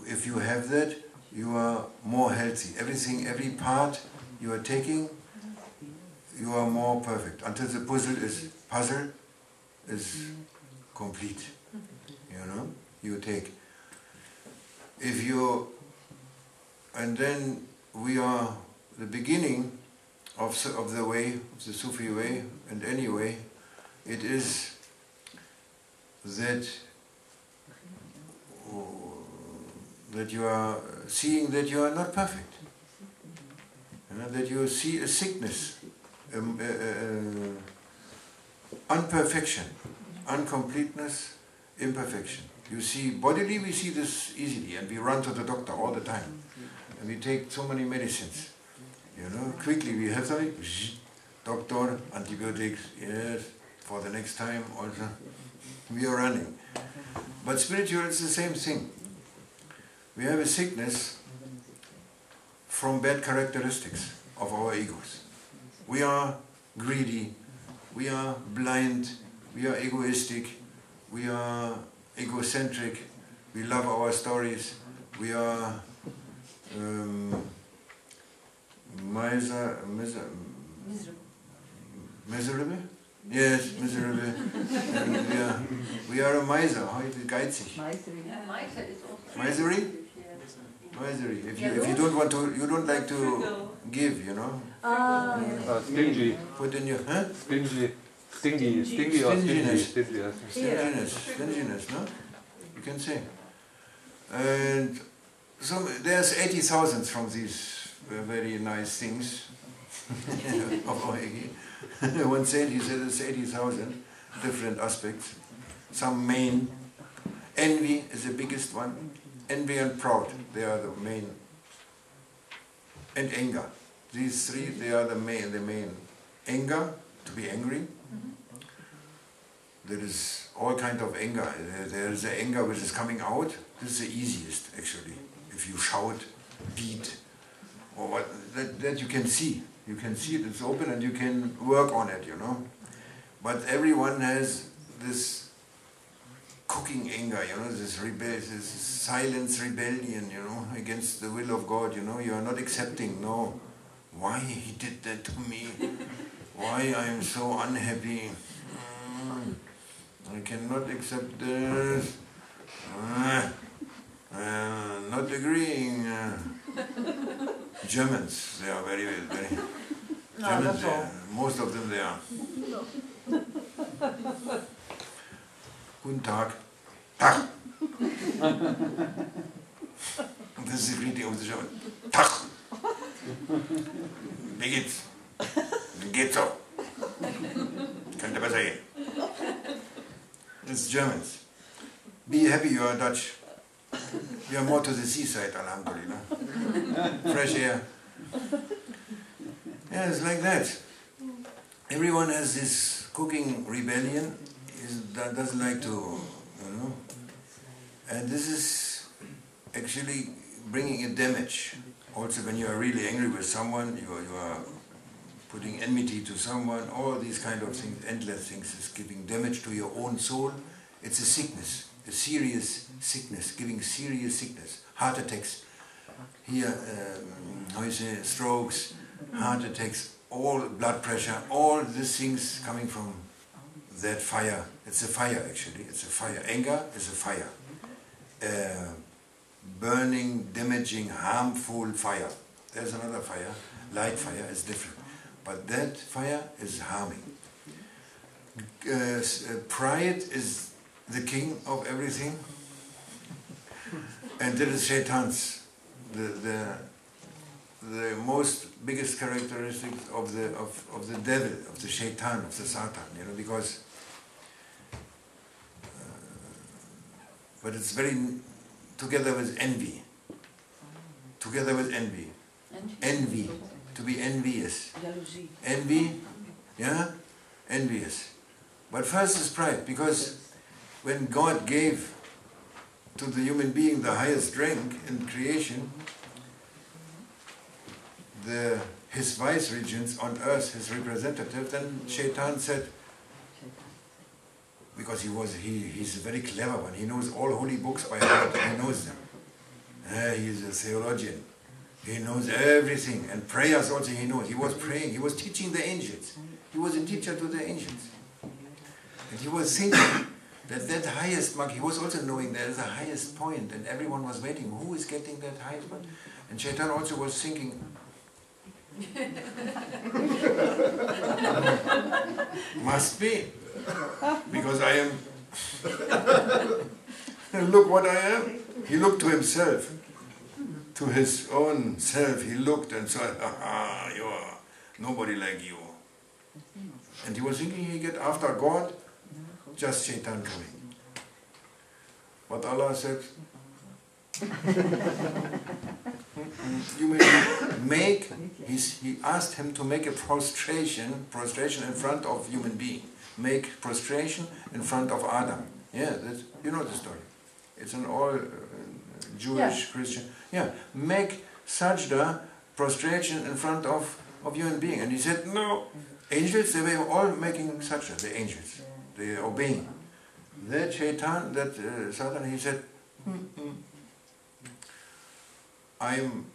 If you have that, you are more healthy. Everything, every part you are taking, you are more perfect. Until the puzzle is puzzle is complete. You know, you take. If you, and then we are the beginning of of the way, of the Sufi way, and anyway, it is that uh, that you are seeing that you are not perfect. You know, that you see a sickness, um, uh, unperfection, uncompleteness, imperfection. You see, bodily we see this easily and we run to the doctor all the time. And we take so many medicines. You know, quickly we have something, doctor, antibiotics, yes, for the next time also. We are running. But spiritual is the same thing. We have a sickness from bad characteristics of our egos. We are greedy, we are blind, we are egoistic, we are egocentric, we love our stories, we are um, miser, miser, Miserable. miserable? Yes, miserable. and we are, we are a miser. How is it geizig? Misery. Yeah, miser is also. Misery? Yes. Misery. If you, if you don't want to, you don't like to give, you know, Ah, Uh, stingy, put in your, huh? stingy, stingy, stingy or stingy, Stinginess. stingy, I think. Stinginess, stinginess, no? You can say. And so there's 80,000 from these uh, very nice things of Oegi. One said, he said it's 80,000 different aspects. Some main. Envy is the biggest one. Envy and proud, they are the main. And anger. These three, they are the main, the main. Anger, to be angry, mm-hmm. there is all kind of anger. There- There is the anger which is coming out. This is the easiest, actually. If you shout, beat, or what, that, that you can see. You can see it, it's open and you can work on it, you know. But everyone has this cooking anger, you know, this rebel, this silence rebellion, you know, against the will of God, you know. You are not accepting, no. Why he did that to me? Why I am so unhappy? Mm. I cannot accept this. Uh, uh, not agreeing. Uh, Germans, they are very, very. No, Germans, are, most of them they are. Guten Tag. Tag. this is the greeting of the German. Tag. Wie geht's? Könnte. It's Germans. Be happy you are Dutch. We are more to the seaside, alhamdulillah. Fresh air. Yeah, it's like that. Everyone has this cooking rebellion, is, that doesn't like to. And this is actually bringing a damage. Also, when you are really angry with someone, you are, you are putting enmity to someone, all these kind of things, endless things, is giving damage to your own soul. It's a sickness, a serious sickness, giving serious sickness, heart attacks. Here, um, how you say, strokes, heart attacks, all blood pressure, all these things coming from that fire. It's a fire, actually. It's a fire. Anger is a fire. Uh, burning, damaging, harmful fire. There's another fire. Light fire is different. But that fire is harming. Uh, uh, pride is the king of everything. And that is Shaitan's, the, the, the most biggest characteristic of the, of, of the devil, of the Shaitan, of the Satan, you know, because but it's very together with envy. Together with envy. Envy. To be envious. Envy, yeah? Envious. But first is pride, because when God gave to the human being the highest rank in creation, the, his vice regents on earth, his representative, then Shaitan said, because he was he, he's a very clever one, he knows all holy books by heart, he knows them. Eh, he is a theologian. He knows everything, and prayers also he knows. He was praying, he was teaching the angels. He was a teacher to the angels. And he was thinking that that highest mark, he was also knowing there is a highest point, and everyone was waiting, who is getting that highest point? And Shaitan also was thinking, must be, because I am, look what I am. He looked to himself to his own self, he looked and said, ah, you are nobody like you. And he was thinking he get after God, just Shaitan coming. But Allah said, you may make, he's, he asked him to make a prostration, prostration in front of human being. Make prostration in front of Adam. Yeah, that's, you know the story. It's an all uh, Jewish, Christian. Yeah, make sajda, prostration in front of, of human being. And he said, no. Angels, they were all making sajda, the angels. They obeying. That shaitan, that uh, Satan, he said, "Mm, mm. I'm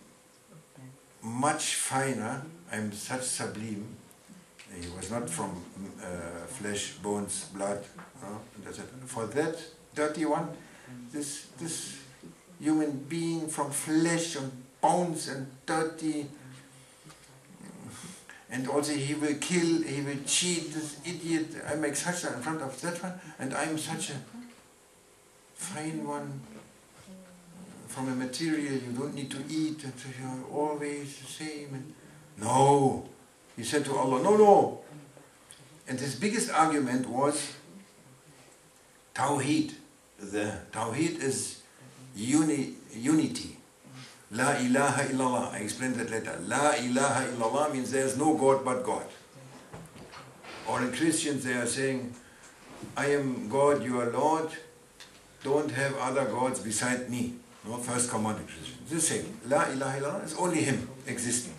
much finer. I'm such sublime. He was not from uh, flesh, bones, blood. For that dirty one, this this human being from flesh and bones and dirty. And also he will kill, he will cheat, this idiot. I make such a in front of that one, and I'm such a fine one from a material you don't need to eat, and so you're always the same. And no, he said to Allah, no, no. And his biggest argument was Tawheed. The Tawheed is uni, unity. La ilaha illallah. I explained that later. La ilaha illallah means there is no God but God. Or in Christians they are saying, I am God, you are Lord, don't have other gods beside me. No, first commandment. The same. La ilaha illallah is only him existing.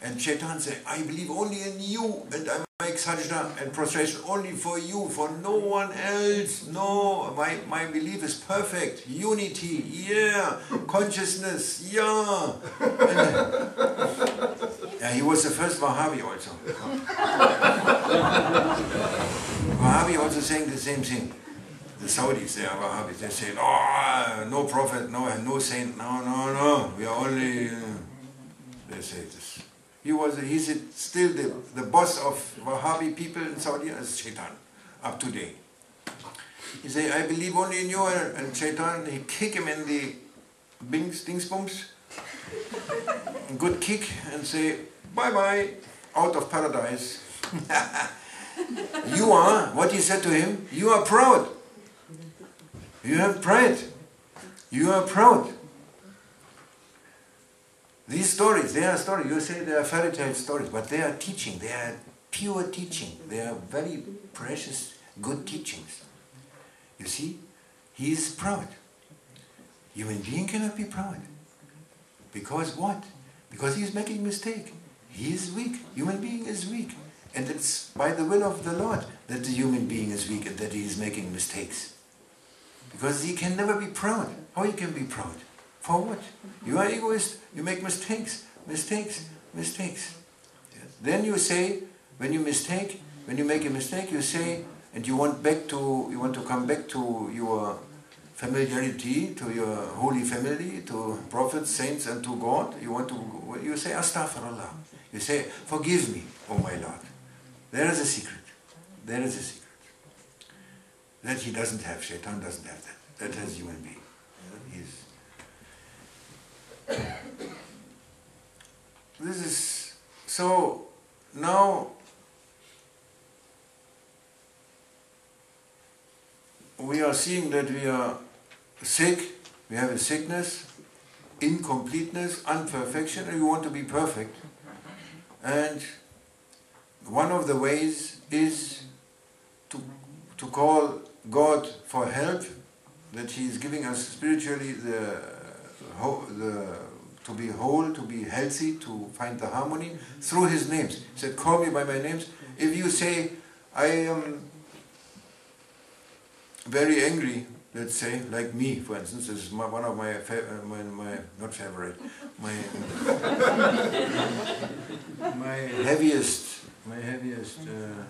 And Shaitan say, I believe only in you and I make sajda and prostration only for you, for no one else. No, my, my belief is perfect. Unity, yeah. Consciousness, yeah. And, yeah, he was the first Wahhabi also. Wahhabi also saying the same thing. The Saudis, they Wahhabis, they say, oh, no prophet, no, no saint, no, no, no, we are only, uh, they say this. He was, he's still the, the boss of Wahhabi people in Saudi as Shaitan, up to date. He say, I believe only in you, and Shaitan, he kick him in the bings, bumps. good kick, and say, bye-bye, out of paradise. you are, what he said to him, you are proud. You have pride. You are proud. These stories, they are stories. You say they are fairy tale stories, but they are teaching. They are pure teaching. They are very precious, good teachings. You see, he is proud. Human being cannot be proud. Because what? Because he is making mistake. He is weak. Human being is weak. And it's by the will of the Lord that the human being is weak and that he is making mistakes. Because he can never be proud. How he can be proud? For what? You are egoist, you make mistakes, mistakes, mistakes. Then you say, when you mistake, when you make a mistake, you say, and you want back to, you want to come back to your familiarity, to your holy family, to prophets, saints, and to God. You want to, you say, Astaghfirullah. You say, forgive me, oh my Lord. There is a secret. There is a secret. That he doesn't have, Shaitan doesn't have that. That has human being. This is so now we are seeing that we are sick, we have a sickness, incompleteness, unperfection, and we want to be perfect. And one of the ways is to, to call God for help, that He is giving us spiritually the, the to be whole, to be healthy, to find the harmony through His names. He said, "Call me by my names." If you say, "I am very angry," let's say, like me, for instance, this is my, one of my, uh, my, my not favorite, my my heaviest, my heaviest uh,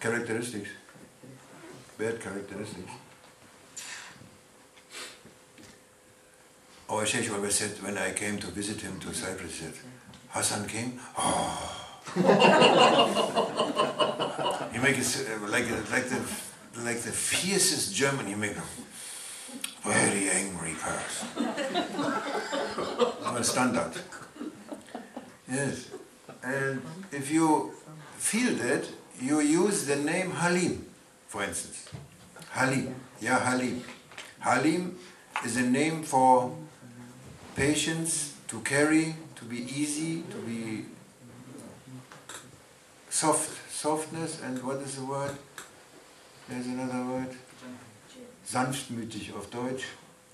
characteristics, bad characteristics. Our Sheikh always said, when I came to visit him to Cyprus, he said, Hassan came? Oh. he make it uh, like, like, the, like the fiercest German, you make a very angry person. a standard. Yes. And if you feel that, you use the name Halim, for instance. Halim. Yeah, Halim. Halim is a name for patience, to carry, to be easy, to be soft, softness, and what is the word? There's another word. Sanftmütig auf Deutsch.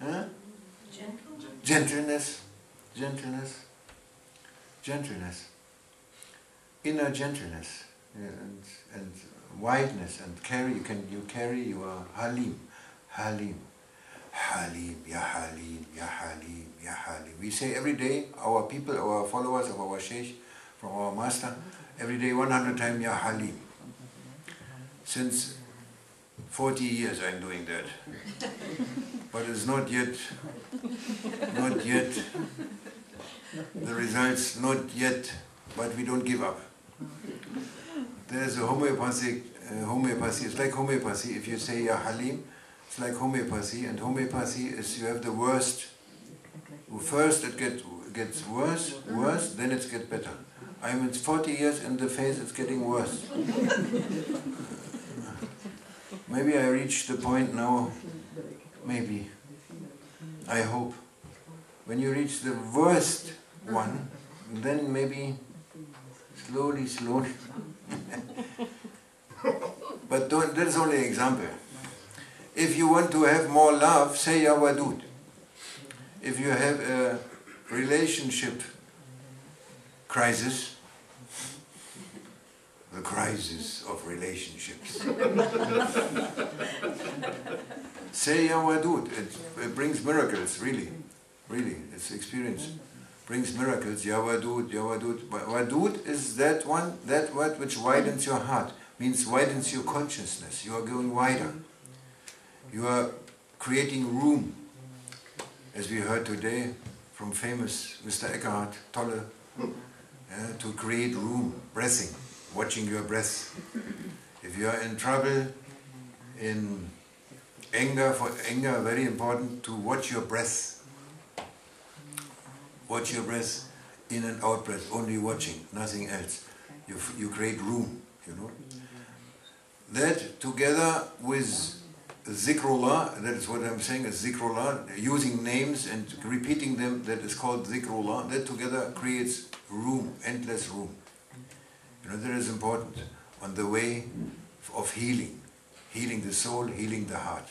Huh? Gentleness, gentleness, gentleness. Inner gentleness and, and wideness and carry. You can you carry. You are halim, halim. Halim, Ya Halim, Ya Halim, Ya Halim. We say every day, our people, our followers of our Sheikh, from our master, every day 100 times Ya Halim. Since 40 years I'm doing that. But it's not yet, not yet, the results not yet, but we don't give up. There's a homeopathic, uh, homeopathy, it's like homeopathy, if you say Ya Halim, it's like homeopathy, and homeopathy is you have the worst. First it gets gets worse, worse, then it gets better. I'm in 40 years in the phase, it's getting worse. maybe I reached the point now, maybe. I hope. When you reach the worst one, then maybe slowly, slowly. but don't, that's only an example. If you want to have more love, say Ya Wadud. If you have a relationship crisis, the crisis of relationships. say Ya Wadud. It, it brings miracles, really. Really, it's experience. Brings miracles. Ya Wadud, Ya Wadud. Is that one, that word which widens your heart, means widens your consciousness. You are going wider. You are creating room, as we heard today from famous Mr. Eckhart Tolle, to create room, breathing, watching your breath. If you are in trouble, in anger, for anger, very important to watch your breath. Watch your breath, in and out breath, only watching, nothing else. You, you create room, you know. That together with zikrullah, that is what I'm saying, is zikrullah, using names and repeating them, that is called zikrullah, that together creates room, endless room. You know, that is important on the way of healing, healing the soul, healing the heart.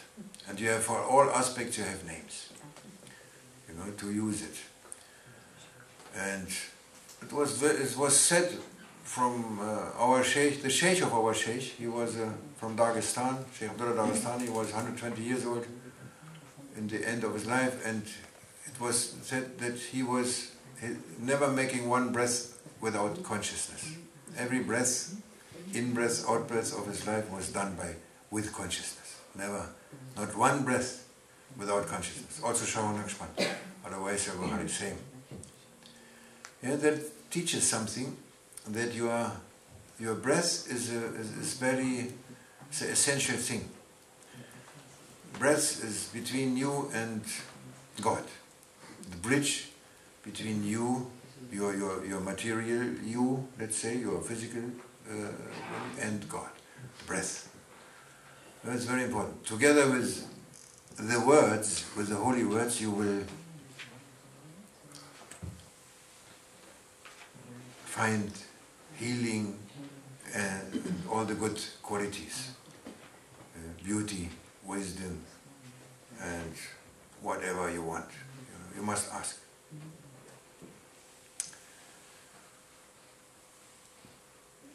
And you have, for all aspects, you have names, you know, to use it. And it was, it was said from uh, our sheikh, the sheikh of our sheikh, he was uh, from Dagestan, Sheikh Abdullah Dagestani, he was 120 years old in the end of his life, and it was said that he was never making one breath without consciousness. Every breath, in breath, out breath of his life was done by with consciousness. Never, not one breath without consciousness. Also Shawan Lakshman, otherwise the same. Yeah, that teaches something that your your breath is a is, very it's an essential thing. Breath is between you and God. The bridge between you, your your your material you, let's say, your physical uh, and God. Breath. That's very important. Together with the words, with the holy words, you will find healing and all the good qualities uh, beauty, wisdom, and whatever you want. You, you must ask.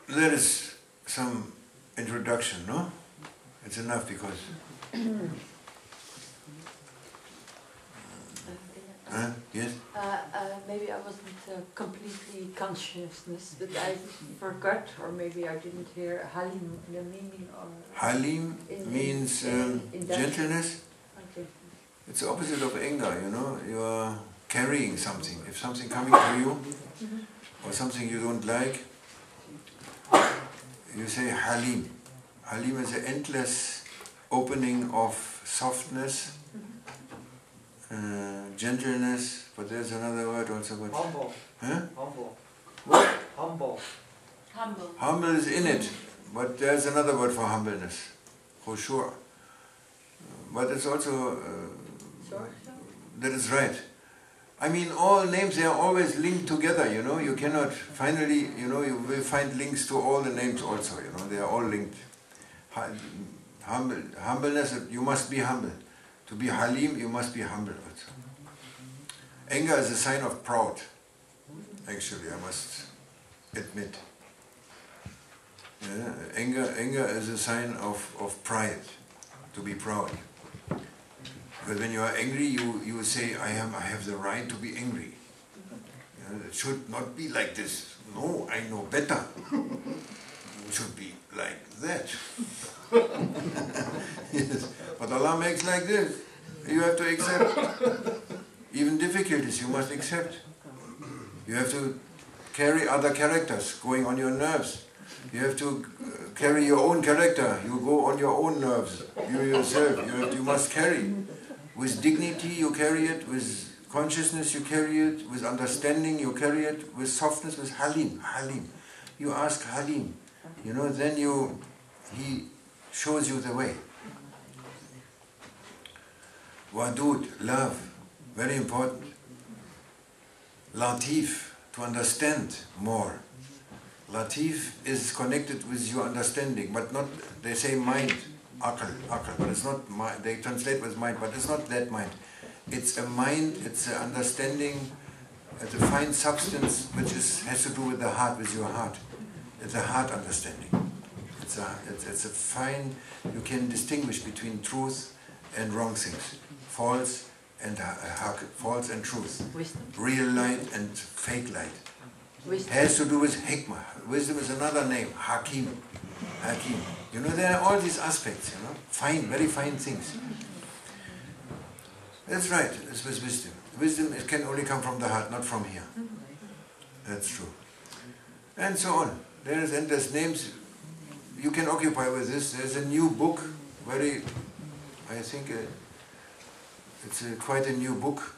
There is some introduction, no? It's enough because. Yes? Uh, uh, maybe I wasn't uh, completely consciousness, but I forgot, or maybe I didn't hear Halim, the meaning or... Halim In- means um, in gentleness. Okay. It's the opposite of anger, you know. You are carrying something. If something coming to you, or something you don't like, you say Halim. Halim is an endless opening of softness, uh, gentleness, but there's another word also. But, Humble. huh? Humble. What? Humble. Humble. Humble is in it, but there's another word for humbleness, for sure. But it's also, uh, Sorry? that is right. I mean, all names, they are always linked together, you know. You cannot, finally, you know, you will find links to all the names also, you know. They are all linked. Humble, humbleness, you must be humble. To be Halim, you must be humble also. Anger is a sign of proud, actually, I must admit. Yeah, anger, anger is a sign of, of pride, to be proud. Because when you are angry, you, you say, I, am, I have the right to be angry. Know, it should not be like this. No, I know better. It should be like that. Yes. But Allah makes like this. You have to accept. Even difficulties you must accept. You have to carry other characters going on your nerves. You have to uh, carry your own character. You go on your own nerves. You yourself. You, have, you must carry. With dignity you carry it. With consciousness you carry it. With understanding you carry it. With softness, with Halim. Halim. You ask Halim. You know, then you, he shows you the way. Wadud, love, very important. Latif, to understand more. Latif is connected with your understanding, but not, they say mind, akal, akal, but it's not mind, they translate with mind, but it's not that mind. It's a mind, it's an understanding, it's a fine substance which is, has to do with the heart, with your heart. It's a heart understanding. It's a, it's, it's a fine, you can distinguish between truth and wrong things, false and uh, false and truth, Wisdom. real light and fake light. Wisdom. Has to do with hikmah. Wisdom is another name, hakim. Hakim. You know, there are all these aspects, you know, fine, very fine things. That's right, it's with wisdom. Wisdom it can only come from the heart, not from here. That's true. And so on. There is endless names. You can occupy with this. There's a new book, very, I think, uh, it's a, quite a new book,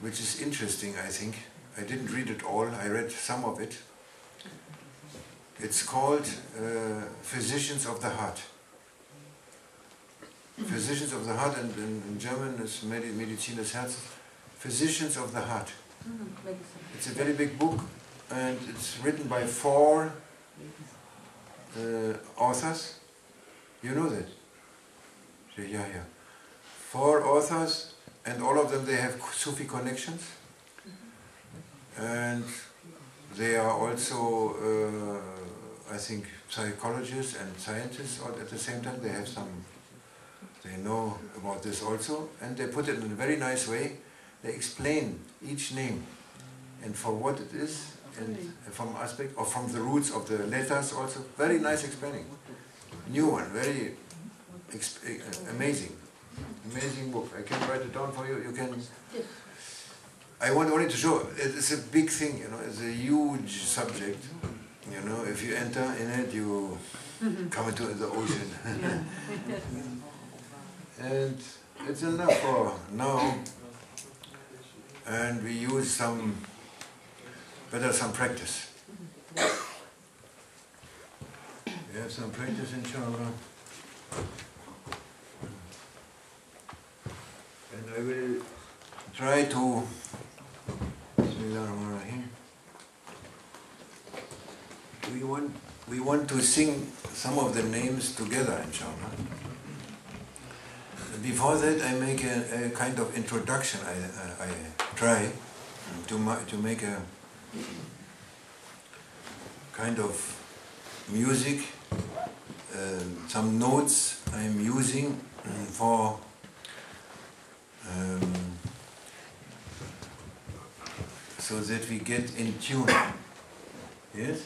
which is interesting, I think. I didn't read it all, I read some of it. It's called uh, Physicians of the Heart. Physicians of the Heart, and in, in German is Medi- Medizin des Herzens. Physicians of the Heart. Mhm. It's a very big book, and it's written by four uh, authors. You know that? Say, Yeah, yeah. Four authors, and all of them they have Sufi connections, and they are also, uh, I think, psychologists and scientists at the same time. They have some, they know about this also, and they put it in a very nice way. They explain each name and for what it is, and from aspect or from the roots of the letters also. Very nice explaining. New one, very exp- uh, amazing, amazing book. I can write it down for you. You can. I want only to show it's a big thing. You know, it's a huge subject. You know, if you enter in it, you come into the ocean. and it's enough for now. And we use some better some practice. We have some practice, inshallah. And I will try to. We want, we want to sing some of the names together, inshallah. Before that, I make a, a kind of introduction. I, I, I try to, to make a kind of music, um, some notes I'm using mm, for um, so that we get in tune. Yes?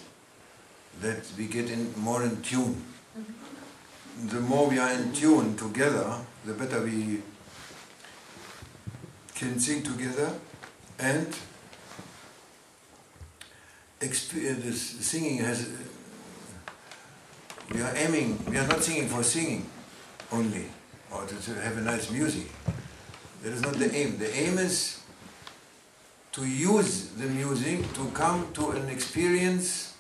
That we get in more in tune. The more we are in tune together, the better we can sing together and uh, singing has we are aiming we are not singing for singing only or to, have a nice music. That is not the aim. The aim is to use the music to come to an experience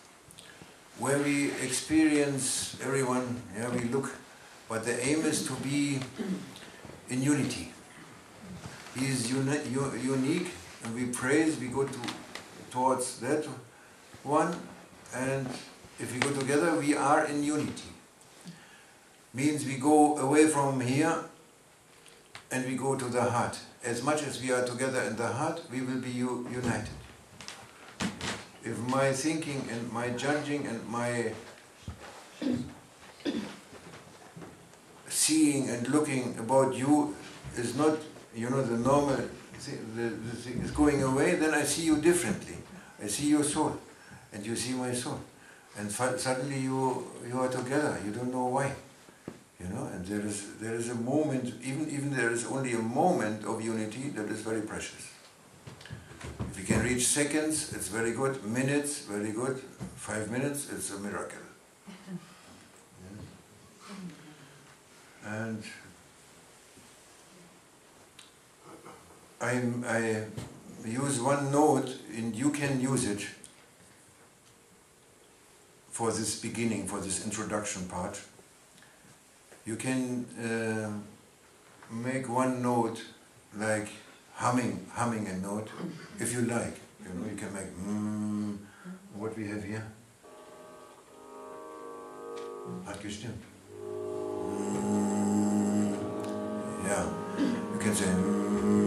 where we experience everyone yeah we look but the aim is to be in unity. He is uni- unique and we praise we go to towards that one and if we go together we are in unity. Means we go away from here and we go to the heart. As much as we are together in the heart we will be united. If my thinking and my judging and my seeing and looking about you is not, you know, the normal, the, the thing is going away, then I see you differently. I see your soul, and you see my soul. And suddenly you, you are together, you don't know why. You know, and there is, there is a moment, even, even there is only a moment of unity that is very precious. If you can reach seconds, it's very good. Minutes, very good. Five minutes, it's a miracle. And I, I use one note, and you can use it for this beginning, for this introduction part. You can uh, make one note like humming, humming a note, if you like. You know, you can make mm, what we have here. Hat gestimmt. Mm, yeah, you can say. Mm,